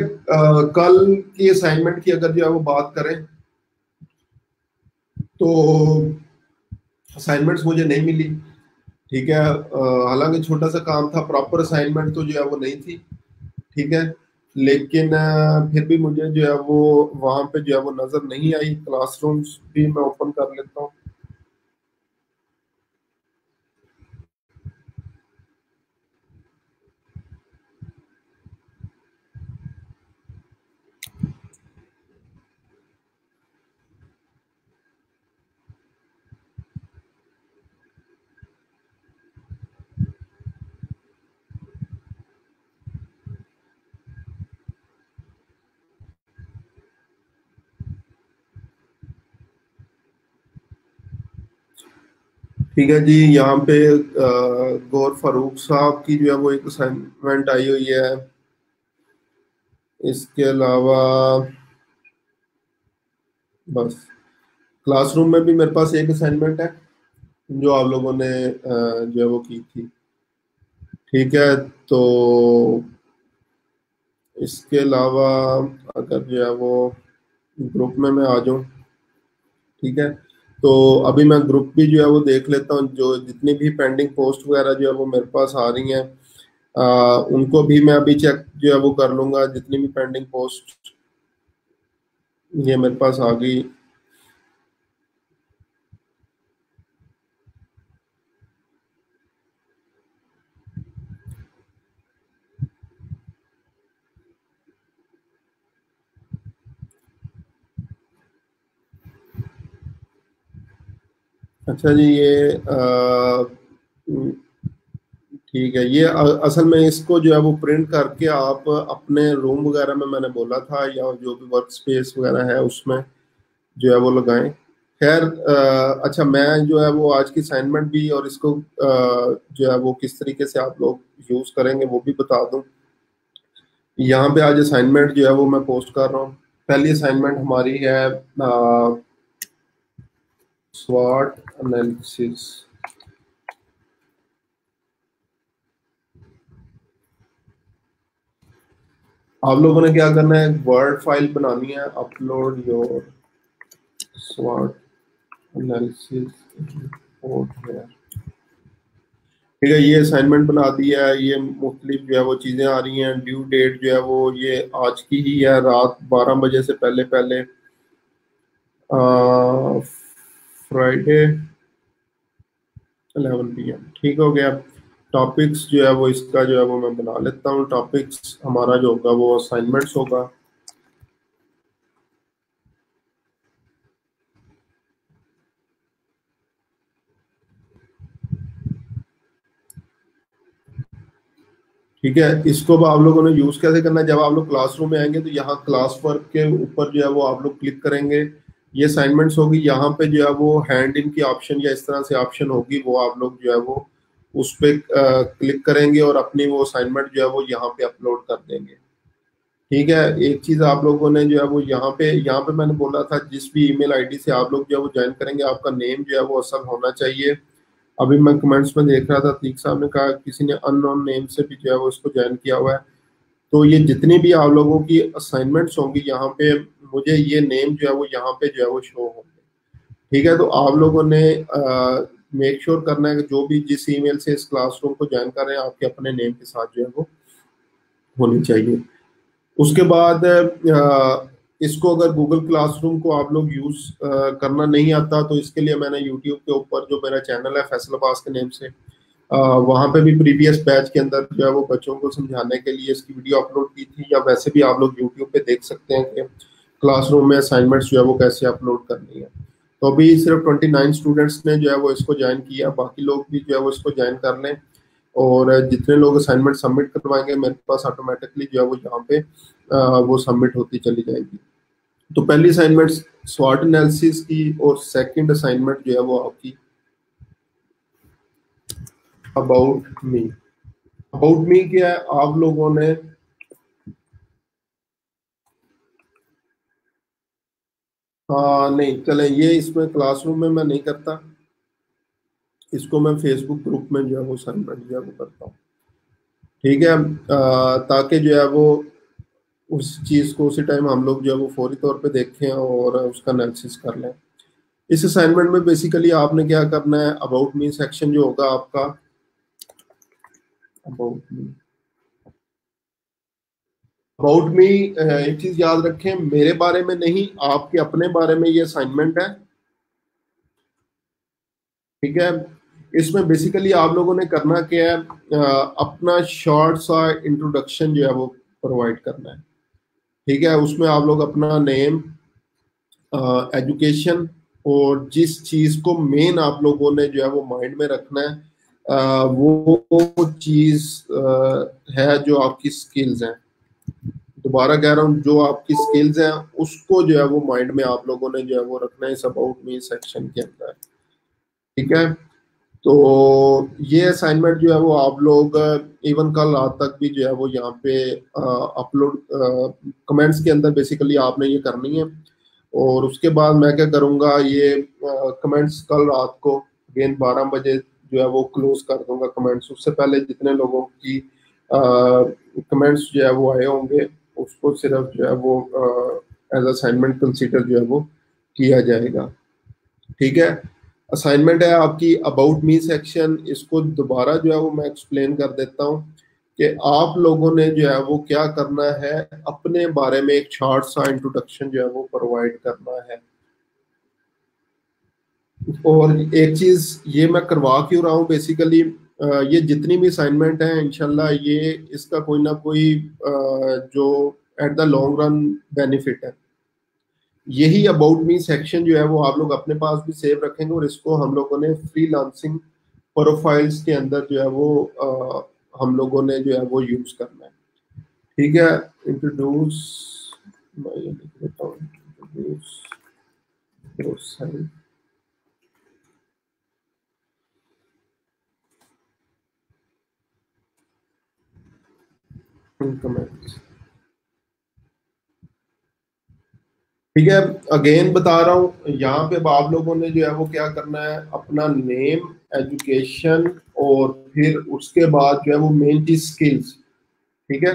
कल की असाइनमेंट की अगर जो है वो बात करें तो असाइनमेंट्स मुझे नहीं मिली। ठीक है हालाँकि छोटा सा काम था प्रॉपर असाइनमेंट तो जो है वो नहीं थी। ठीक है, लेकिन फिर भी मुझे जो है वो वहाँ पे जो है वो नज़र नहीं आई। क्लासरूम्स भी मैं ओपन कर लेता हूँ। ठीक है जी, यहाँ पे गौर फारूक साहब की जो है वो एक असाइनमेंट आई हुई है। इसके अलावा, बस। क्लासरूम में भी मेरे पास एक असाइनमेंट है, जो आप लोगों ने जो है वो की थी। ठीक है तो इसके अलावा अगर जो है वो ग्रुप में मैं आ जाऊँ, ठीक है? तो अभी मैं ग्रुप भी जो है वो देख लेता हूँ, जो जितनी भी पेंडिंग पोस्ट वगैरह जो है वो मेरे पास आ रही हैं उनको भी मैं अभी चेक जो है वो कर लूँगा, जितनी भी पेंडिंग पोस्ट ये मेरे पास आ गई। अच्छा जी, ये ठीक है, ये असल में इसको जो है वो प्रिंट करके आप अपने रूम वगैरह में मैंने बोला था या जो भी वर्क स्पेस वगैरह है उसमें जो है वो लगाएँ। खैर अच्छा मैं जो है वो आज की असाइनमेंट भी और इसको जो है वो किस तरीके से आप लोग यूज़ करेंगे वो भी बता दूँ। यहाँ पे आज असाइनमेंट जो है वो मैं पोस्ट कर रहा हूँ। पहली असाइनमेंट हमारी है SWOT analysis. आप लोगों ने क्या करना है? वर्ड फ़ाइल बनानी है अपलोड योर स्वॉट एनालिसिस ठीक है ये असाइनमेंट बना दिया है ये मुख्तलिफ़ जो है वो चीज़ें आ रही हैं ड्यू डेट जो है वो ये आज की ही है रात 12 बजे से पहले पहले आ, फ्राइडे 11 पीएम ठीक हो गया। टॉपिक्स जो है वो इसका जो है वो मैं बना लेता हूँ। टॉपिक्स हमारा जो होगा वो असाइनमेंट्स होगा। ठीक है, इसको आप लोगों ने यूज़ कैसे करना है? जब आप लोग क्लासरूम में आएँगे तो यहाँ क्लास वर्क के ऊपर जो है वो आप लोग क्लिक करेंगे। ये असाइनमेंट्स होगी, यहाँ पे जो है वो हैंड इन की ऑप्शन या इस तरह से ऑप्शन होगी, वो आप लोग जो है वो उस पर क्लिक करेंगे और अपनी वो असाइनमेंट जो है वो यहाँ पे अपलोड कर देंगे। ठीक है? एक चीज़ आप लोगों ने जो है वो यहाँ पे यहाँ पे मैंने बोला था, जिस भी ईमेल आईडी से आप लोग जो है वो ज्वाइन करेंगे, आपका नेम जो है वो असल होना चाहिए। अभी मैं कमेंट्स में देख रहा था तीक साहब ने कहा, किसी ने अननोन नेम से भी जो है वो इसको ज्वाइन किया हुआ है। तो ये जितनी भी आप लोगों की असाइनमेंट्स होंगी यहाँ पे मुझे ये नेम जो है वो यहाँ पे जो है वो शो होंगे। ठीक है तो आप लोगों ने मेक श्योर sure करना है कि जो भी जिस ईमेल से इस क्लासरूम को ज्वाइन कर रहे हैं आपके अपने नेम के साथ जो है वो होनी चाहिए। उसके बाद आ, इसको अगर गूगल क्लासरूम को आप लोग यूज़ करना नहीं आता तो इसके लिए मैंने यूट्यूब के ऊपर जो मेरा चैनल है फैसल अब्बास के नेम से वहाँ पे भी प्रीवियस बैच के अंदर जो है वो बच्चों को समझाने के लिए इसकी वीडियो अपलोड की थी, या वैसे भी आप लोग यूट्यूब पे देख सकते हैं कि क्लासरूम में असाइनमेंट्स जो है वो कैसे अपलोड करनी है। तो अभी सिर्फ़ 29 स्टूडेंट्स ने जो है वो इसको ज्वाइन किया, बाकी लोग भी जो है वो इसको ज्वाइन कर लें और जितने लोग असाइनमेंट सबमिट करवाएँगे, मेरे पास ऑटोमेटिकली जो है वो यहाँ पे वो सबमिट होती चली जाएगी। तो पहली असाइनमेंट स्वाट एनालिसिस की और सेकंड असाइनमेंट जो है वो आपकी अबाउट मी अबाउट मी क्या है आप लोगों ने? हाँ नहीं, चले, ये इसमें क्लासरूम में मैं नहीं करता। इसको मैं फेसबुक ग्रुप में जो है वो असाइनमेंट जो है वो करता हूँ। ठीक है ताकि जो है वो उस चीज़ को उसी टाइम हम लोग जो है वो फौरी तौर पे देखें और उसका एनालिसिस कर लें। इस असाइनमेंट में बेसिकली आपने क्या करना है? अबाउट मी सेक्शन जो होगा आपका अबाउट मी अबाउट मी एक चीज़ याद रखें, मेरे बारे में नहीं, आपके अपने बारे में ये असाइनमेंट है। ठीक है? इसमें बेसिकली आप लोगों ने करना क्या है अपना शॉर्ट सा इंट्रोडक्शन जो है वो प्रोवाइड करना है। ठीक है? उसमें आप लोग अपना नेम एजुकेशन और जिस चीज़ को मेन आप लोगों ने जो है वो माइंड में रखना है वो चीज़ है जो आपकी स्किल्स हैं। दोबारा कह रहा हूँ, जो आपकी स्किल्स हैं, उसको जो है वो माइंड में आप लोगों ने जो है वो रखना है इस अबाउट मी सेक्शन के अंदर। ठीक है? तो ये असाइनमेंट जो है वो आप लोग इवन कल रात तक भी जो है वो यहाँ पे अपलोड कमेंट्स के अंदर बेसिकली आपने ये करनी है। और उसके बाद मैं क्या करूँगा, ये कमेंट्स कल रात को अगेन बारह बजे जो है वो क्लोज कर दूँगा कमेंट्स उससे पहले जितने लोगों की कमेंट्स जो है वो आए होंगे, उसको सिर्फ़ जो है वो एज असाइनमेंट कंसिडर जो है वो किया जाएगा। ठीक है? असाइनमेंट है आपकी अबाउट मी सेक्शन इसको दोबारा जो है वो मैं एक्सप्लेन कर देता हूँ कि आप लोगों ने जो है वो क्या करना है, अपने बारे में एक शॉर्ट सा इंट्रोडक्शन जो है वो प्रोवाइड करना है। और एक चीज़ ये मैं करवा क्यों रहा हूँ बेसिकली ये जितनी भी असाइनमेंट है इनशाला ये इसका कोई ना कोई जो at the long run benefit है। यही अबाउट मी सेक्शन जो है वो आप लोग अपने पास भी सेव रखेंगे और इसको हम लोगों ने फ्री लांसिंग प्रोफाइल्स के अंदर जो है वो आ, हम लोगों ने जो है वो यूज़ करना है। ठीक है इंट्रोड्यूस मैं ये इंट्रोड्यूस comments. ठीक है अगेन बता रहा हूँ, यहाँ पे आप लोगों ने जो है वो क्या करना है, अपना नेम एजुकेशन और फिर उसके बाद जो है वो मेन चीज़ स्किल्स ठीक है?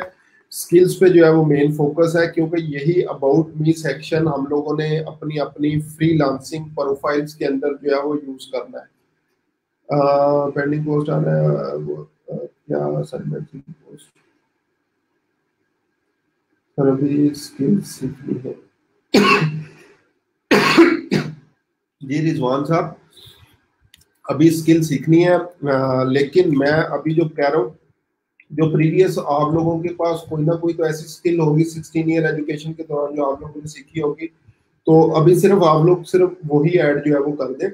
स्किल्स पे जो है वो मेन फोकस है, क्योंकि यही अबाउट मी सेक्शन हम लोगों ने अपनी अपनी फ्री लांसिंग प्रोफाइल्स के अंदर जो है वो यूज़ करना है। पेंडिंग पोस्ट आ रहा है, वो क्या सबमिट पोस्ट सर अभी स्किल्स सीखनी है। जी रिजवान साहब, अभी स्किल सीखनी है लेकिन मैं अभी जो कह रहा हूँ, जो प्रीवियस आप लोगों के पास कोई ना कोई तो ऐसी स्किल होगी सिक्सटीन ईयर एजुकेशन के दौरान जो आप लोगों ने सीखी होगी। तो अभी सिर्फ़ आप लोग सिर्फ़ वही ऐड जो है वो कर दें।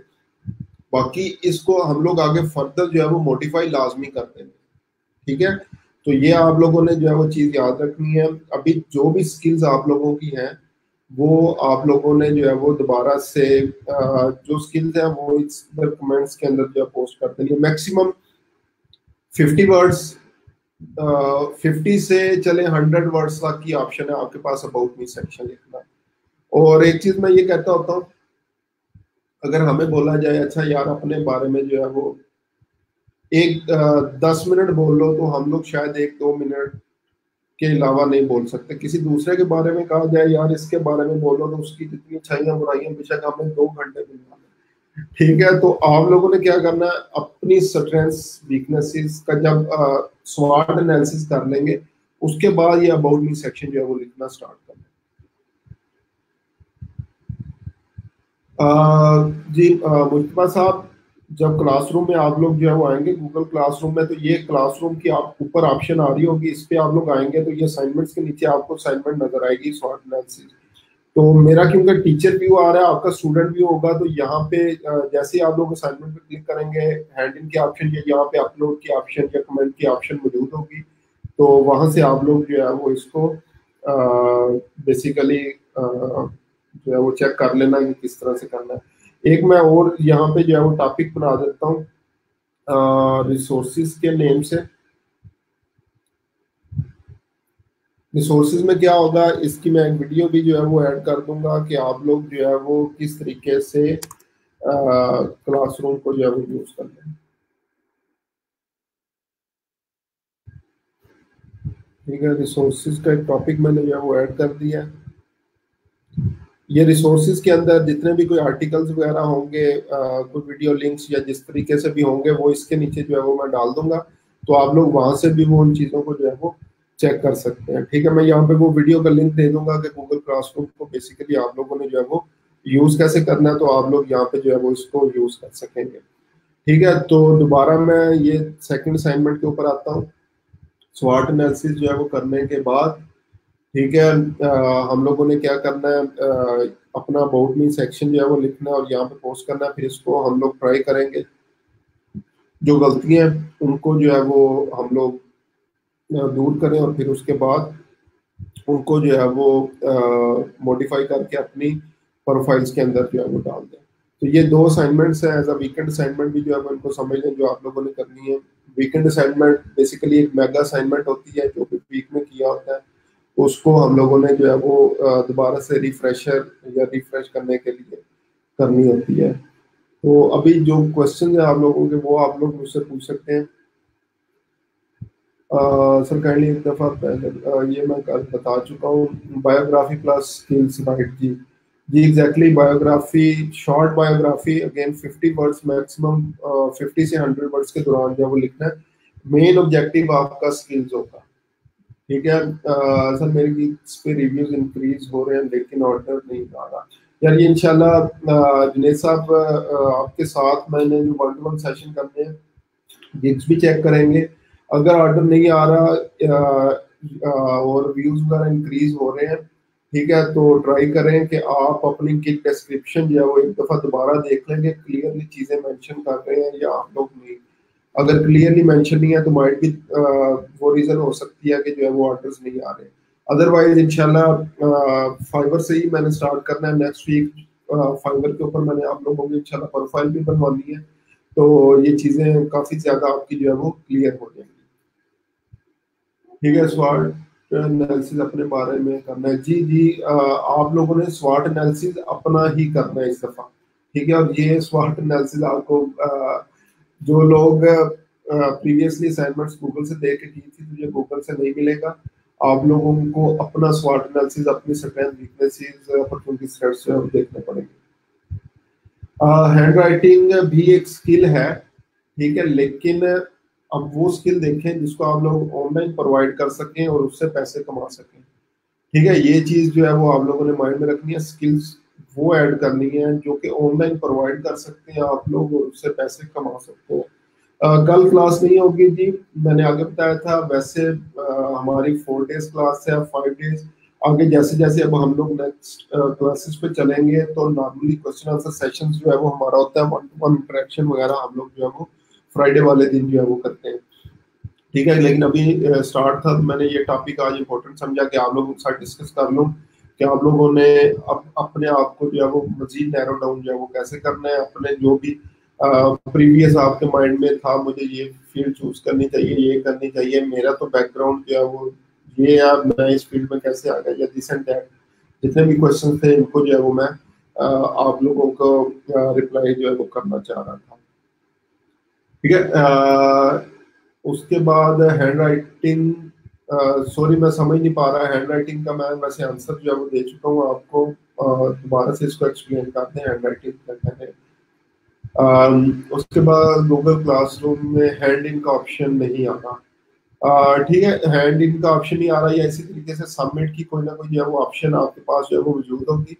बाकी इसको हम लोग आगे फर्दर जो है वो मोडिफाई लाजमी कर देंगे। ठीक है? तो ये आप लोगों ने जो है वो चीज़ याद रखनी है। अभी जो भी स्किल्स आप लोगों की हैं, वो आप लोगों ने जो है वो दोबारा से जो स्किल्स हैं वो इस कमेंट्स के अंदर जो है पोस्ट कर देनी है। मैक्सिमम फिफ्टी वर्ड्स फिफ्टी से चले हंड्रेड वर्ड्स तक की ऑप्शन है। आपके पास अबाउट मी सेक्शन लिखना। और एक चीज़ मैं ये कहता होता हूँ, अगर हमें बोला जाए अच्छा यार अपने बारे में जो है वो एक दस मिनट बोल लो तो हम लोग शायद एक दो मिनट के अलावा नहीं बोल सकते। किसी दूसरे के बारे में कहा जाए यार, इसके बारे में बोलो तो उसकी जितनी अच्छाइयाँ बुराइयाँ, बेशक हमें दो घंटे मिल ठीक है तो आप लोगों ने क्या करना है? अपनी स्ट्रेंथ वीकनेसेस का जब स्वाट एनालिसिस कर लेंगे, उसके बाद ये अबाउट मी सेक्शन जो है वो लिखना स्टार्ट करना जी मुश्तबा साहब जब क्लासरूम में आप लोग जो है वो आएँगे गूगल क्लासरूम में तो ये क्लासरूम की आप ऊपर ऑप्शन आ रही होगी, इस पर आप लोग आएँगे तो ये असाइनमेंट्स के नीचे आपको असाइनमेंट नज़र आएगी शॉर्ट एनालिसिस तो मेरा क्योंकि टीचर व्यू आ रहा है, आपका स्टूडेंट व्यू होगा तो यहाँ पे जैसे आप लोग असाइनमेंट पे क्लिक करेंगे हैंड इन के ऑप्शन या यहाँ पे अपलोड की ऑप्शन या कमेंट की ऑप्शन मौजूद होगी तो वहाँ से आप लोग जो है वो इसको बेसिकली जो है वो चेक कर लेना कि किस तरह से करना है। एक मैं और यहाँ पे जो है वो टॉपिक बना देता हूँ रिसोर्सिस के नेम से। रिसोर्सेज में क्या होगा, इसकी मैं एक वीडियो भी जो है वो ऐड कर दूँगा कि आप लोग जो है वो किस तरीके से क्लासरूम को जो है वो यूज़ कर लें ठीक है रिसोर्सेज का एक टॉपिक मैंने जो है वो ऐड कर दिया। ये रिसोर्सेज के अंदर जितने भी कोई आर्टिकल्स वगैरह होंगे कोई वीडियो लिंक्स या जिस तरीके से भी होंगे, वो इसके नीचे जो है वो मैं डाल दूँगा। तो आप लोग वहाँ से भी वो उन चीज़ों को जो है वो चेक कर सकते हैं। ठीक है, मैं यहाँ पे वो वीडियो का लिंक दे दूँगा कि गूगल क्लासरूम को बेसिकली आप लोगों ने जो है वो यूज़ कैसे करना है तो आप लोग यहाँ पे जो है वो इसको यूज़ कर सकेंगे। ठीक है तो दोबारा मैं ये सेकंड असाइनमेंट के ऊपर आता हूँ। स्वाट एनालिसिस जो है वो करने के बाद ठीक है हम लोगों ने क्या करना है अपना बोर्ड में सेक्शन जो है वो लिखना है और यहाँ पे पोस्ट करना है, फिर इसको हम लोग ट्राई करेंगे। जो गलतियाँ उनको जो है वो हम लोग दूर करें और फिर उसके बाद उनको जो है वो मॉडिफाई करके अपनी प्रोफाइल्स के अंदर जो है वो डाल दें। तो ये दो असाइनमेंट्स हैं एज अ वीकेंड असाइनमेंट भी जो है वो इनको समझ लें जो आप लोगों ने करनी है। वीकेंड असाइनमेंट बेसिकली एक मेगा असाइनमेंट होती है, जो वीक में किया होता है। उसको हम लोगों ने जो है वो दोबारा से रिफ्रेशर या रिफ्रेश करने के लिए करनी होती है। तो अभी जो क्वेश्चन है आप लोगों के, वो आप लोग मुझसे पूछ सकते हैं। सर काइंडली एक दफ़ा पहले ये मैं कल बता चुका हूँ। बायोग्राफी प्लस स्किल्स राइट जी। जी exactly biography short biography again 50 words maximum 50 से 100 वर्ड्स के दौरान जो वो लिखना है। मेन ऑब्जेक्टिव आपका स्किल्स होगा। ठीक है सर, मेरे गीट्स पे रिव्यूज़ इंक्रीज हो रहे हैं, लेकिन ऑर्डर नहीं आ रहा। यार, ये इंशाल्लाह जुनेद साहब आपके साथ मैंने जो वन टू वन सेशन करने हैं गिग्स भी चेक करेंगे। अगर ऑर्डर नहीं आ रहा और व्यूज़ वगैरह इंक्रीज हो रहे हैं, ठीक है तो ट्राई करें कि आप अपनी किट डिस्क्रिप्शन जो है वो एक दफ़ा दोबारा देख लेंगे क्लियरली चीज़ें मेंशन कर रहे हैं या आप लोग नहीं। अगर क्लियरली मेंशन नहीं है तो माइट भी वो रीज़न हो सकती है कि जो है वो ऑर्डर्स नहीं आ रहे। अदरवाइज़ इंशाल्लाह फाइबर से ही मैंने स्टार्ट करना है। नेक्स्ट वीक फाइबर के ऊपर मैंने आप लोगों की इंशाल्लाह प्रोफ़ाइल भी बनवानी है। तो ये चीज़ें काफ़ी ज़्यादा आपकी जो है वो क्लियर हो जाएँगी। ठीक है स्वाट एनालिसिस अपने बारे में करना है। जी जी आ, आप लोगों ने स्वाट एनालिसिस अपना ही करना है इस दफ़ा। ठीक है और ये स्वाट एनालिसिस आपको आ, जो लोग प्रीवियसली असाइनमेंट्स गूगल से देख के की थी तो ये गूगल से नहीं मिलेगा। आप लोगों को अपना स्वाट एनालिसिस अपनी स्ट्रेंथ वीकनेसेस अपॉर्चुनिटीज़ थ्रेट्स जो देखने पड़ेंगे। हैंड राइटिंग भी एक स्किल है, ठीक है, लेकिन अब वो स्किल देखें जिसको आप लोग ऑनलाइन प्रोवाइड कर सकें और उससे पैसे कमा सकें। ठीक है, ये चीज़ जो है वो आप लोगों ने माइंड में रखनी है स्किल्स वो ऐड करनी है जो कि ऑनलाइन प्रोवाइड कर सकते हैं आप लोग उससे पैसे कमा सकते हैं। कल क्लास नहीं होगी जी। मैंने आगे बताया था वैसे uh, हमारी फोर डेज़ क्लास है फाइव डेज़ आगे जैसे जैसे अब हम लोग नेक्स्ट क्लासेस पे चलेंगे तो नॉर्मली क्वेश्चन आंसर सेशन जो है वो हमारा होता है वन टू वन इंटरेक्शन वगैरह हम लोग जो है वो फ्राइडे वाले दिन जो है वो करते हैं। ठीक है लेकिन अभी स्टार्ट था तो मैंने ये टॉपिक आज इम्पोर्टेंट समझा कि आप लोगों के साथ डिस्कस कर लूँ। कि आप लोगों ने अब अपने आप को जो है वो मजीद नैरो डाउन जो है वो कैसे करना है? अपने जो भी प्रीवियस आपके माइंड में था, मुझे ये फ़ील्ड चूज़ करनी चाहिए, ये करनी चाहिए। मेरा तो बैकग्राउंड जो है वो ये है मैं इस फ़ील्ड में कैसे आ गया, या एंड दैट जितने भी क्वेश्चन थे इनको जो है वो मैं आप लोगों को रिप्लाई जो है वो करना चाह रहा था। ठीक है उसके बाद हैंड राइटिंग सॉरी मैं समझ नहीं पा रहा। हैंड राइटिंग का मैं वैसे आंसर जो है वो दे चुका हूँ आपको। दोबारा से इसको एक्सप्लेन करते हैं हैंड राइटिंग करते हैं। उसके बाद गूगल क्लासरूम में हैंड इन का ऑप्शन नहीं आता। ठीक है हैंड इन का ऑप्शन नहीं आ रहा। या इसी तरीके से सबमिट की कोई ना कोई जो है वो ऑप्शन आपके पास जो है वो मौजूद होगी।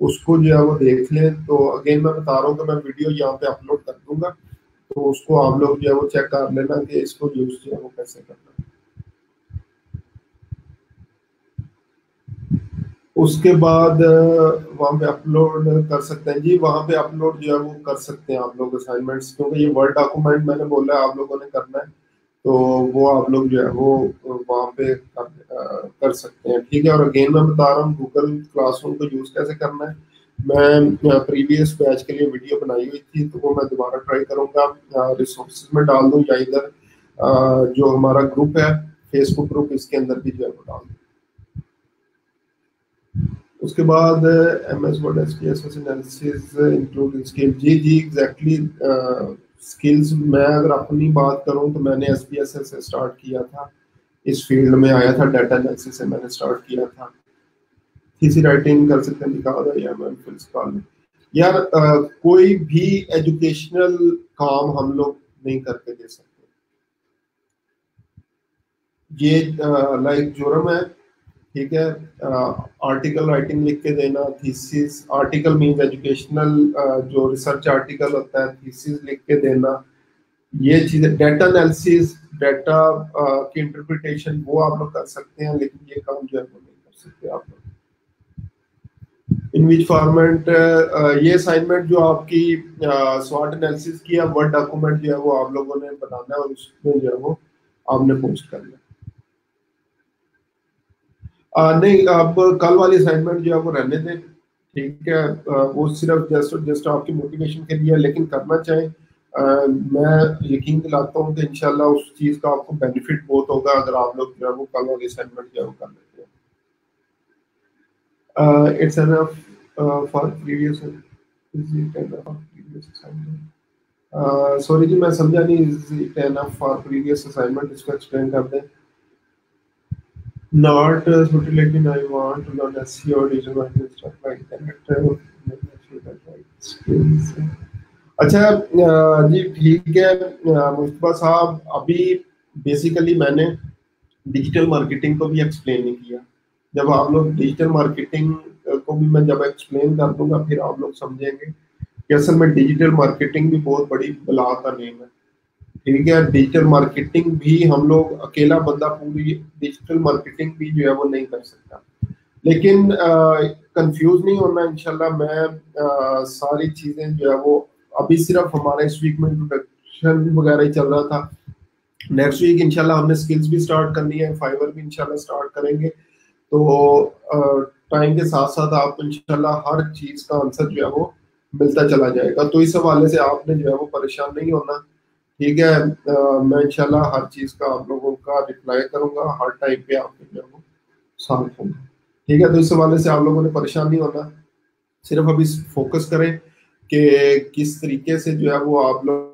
उसको जो है वो देख लें। तो अगेन मैं बता रहा हूँ कि मैं वीडियो यहाँ पे अपलोड कर दूँगा। तो उसको आप लोग जो है वो चेक कर लेना कि इसको यूज़ जो है वो कैसे करना उसके बाद वहाँ पे अपलोड कर सकते हैं। जी वहाँ पे अपलोड जो है वो कर सकते हैं आप लोग असाइनमेंट्स क्योंकि ये वर्ड डॉक्यूमेंट मैंने बोला है आप लोगों ने करना है। तो वो आप लोग जो है वो वहाँ पे कर, कर सकते हैं। ठीक है और अगेन मैं बता रहा हूँ गूगल क्लासरूम को यूज़ कैसे करना है। मैं प्रीवियस बैच के लिए वीडियो बनाई हुई थी तो वो मैं दोबारा ट्राई करूँगा। रिसोर्स में डाल दूँ या इधर जो हमारा ग्रुप है फेसबुक ग्रुप इसके अंदर भी जो है वो डाल दूँ। उसके बाद M S word S P S S analysis include skill जी जी एग्जैक्टली स्किल्स मैं अगर अपनी बात करूँ तो मैंने S P S S start किया था। इस फ़ील्ड में आया था डाटा एनालिसिस से मैंने स्टार्ट किया था। थीसी राइटिंग कर सकते हैं निकाल या मैं फिर यार आ, कोई भी एजुकेशनल काम हम लोग नहीं करके दे सकते। ये लाइक जोरम है ठीक है आर्टिकल राइटिंग लिख के देना थीसिस आर्टिकल मीन एजुकेशनल जो रिसर्च आर्टिकल होता है थीसिस लिख के देना। ये चीज़ें डेटा एनालिसिस डेटा की इंटरप्रिटेशन वो आप लोग कर सकते हैं, लेकिन ये काम जो है वो नहीं कर सकते आप लोग। इन विच फॉर्मेट ये असाइनमेंट जो आपकी स्वाट एनालिसिस की है वर्ड डॉक्यूमेंट जो है वो आप लोगों ने बनाना है और उसमें जो है वो आपने पोस्ट करना है। नहीं अब कल वाली असाइनमेंट जो है वो रहने दें। ठीक है वो सिर्फ़ जस्ट और जस्ट आपकी मोटिवेशन के लिए लेकिन करना चाहें मैं यकीन दिलाता हूँ कि इंशाल्लाह उस चीज़ का आपको बेनिफिट बहुत होगा, अगर आप लोग जो है वो कल वाली असाइनमेंट जो है वो कर लेते हैं। It's enough for previous sorry जी, मैं समझा नहीं फॉर प्रीवियस असाइनमेंट इसको एक्सप्लेन कर दें। Not uh, utility I want to learn SEO, digital marketing stuff like that. अच्छा जी ठीक है। मुस्तफ़ा साहब अभी बेसिकली मैंने डिजिटल मार्केटिंग को भी एक्सप्लेन नहीं किया। जब आप लोग डिजिटल मार्केटिंग को भी मैं जब एक्सप्लेन कर दूँगा फिर आप लोग समझेंगे कि असल में डिजिटल मार्केटिंग भी बहुत बड़ी बला का नेम है। ठीक है डिजिटल मार्केटिंग भी हम लोग अकेला बंदा पूरी डिजिटल मार्केटिंग भी जो है वो नहीं कर सकता। लेकिन कंफ्यूज नहीं होना इनशाला मैं आ, सारी चीज़ें जो है वो अभी सिर्फ़ हमारे इस वीक में इंट्रोडक्शन वगैरह ही चल रहा था। नेक्स्ट वीक इनशाला हमने स्किल्स भी स्टार्ट करनी है फाइबर भी इनशाला स्टार्ट करेंगे। तो टाइम के साथ साथ आप इनशाला हर चीज़ का आंसर जो है वो मिलता चला जाएगा। तो इस हवाले से आपने जो है वो परेशान नहीं होना। ठीक है मैं इंशाल्लाह हर चीज़ का आप लोगों का रिप्लाई करूँगा, हर टाइम पे आपके जो है साथ होंगे। ठीक है तो इस हवाले से आप लोगों ने परेशान नहीं होना, सिर्फ़ अभी फोकस करें कि किस तरीके से जो है वो आप लोग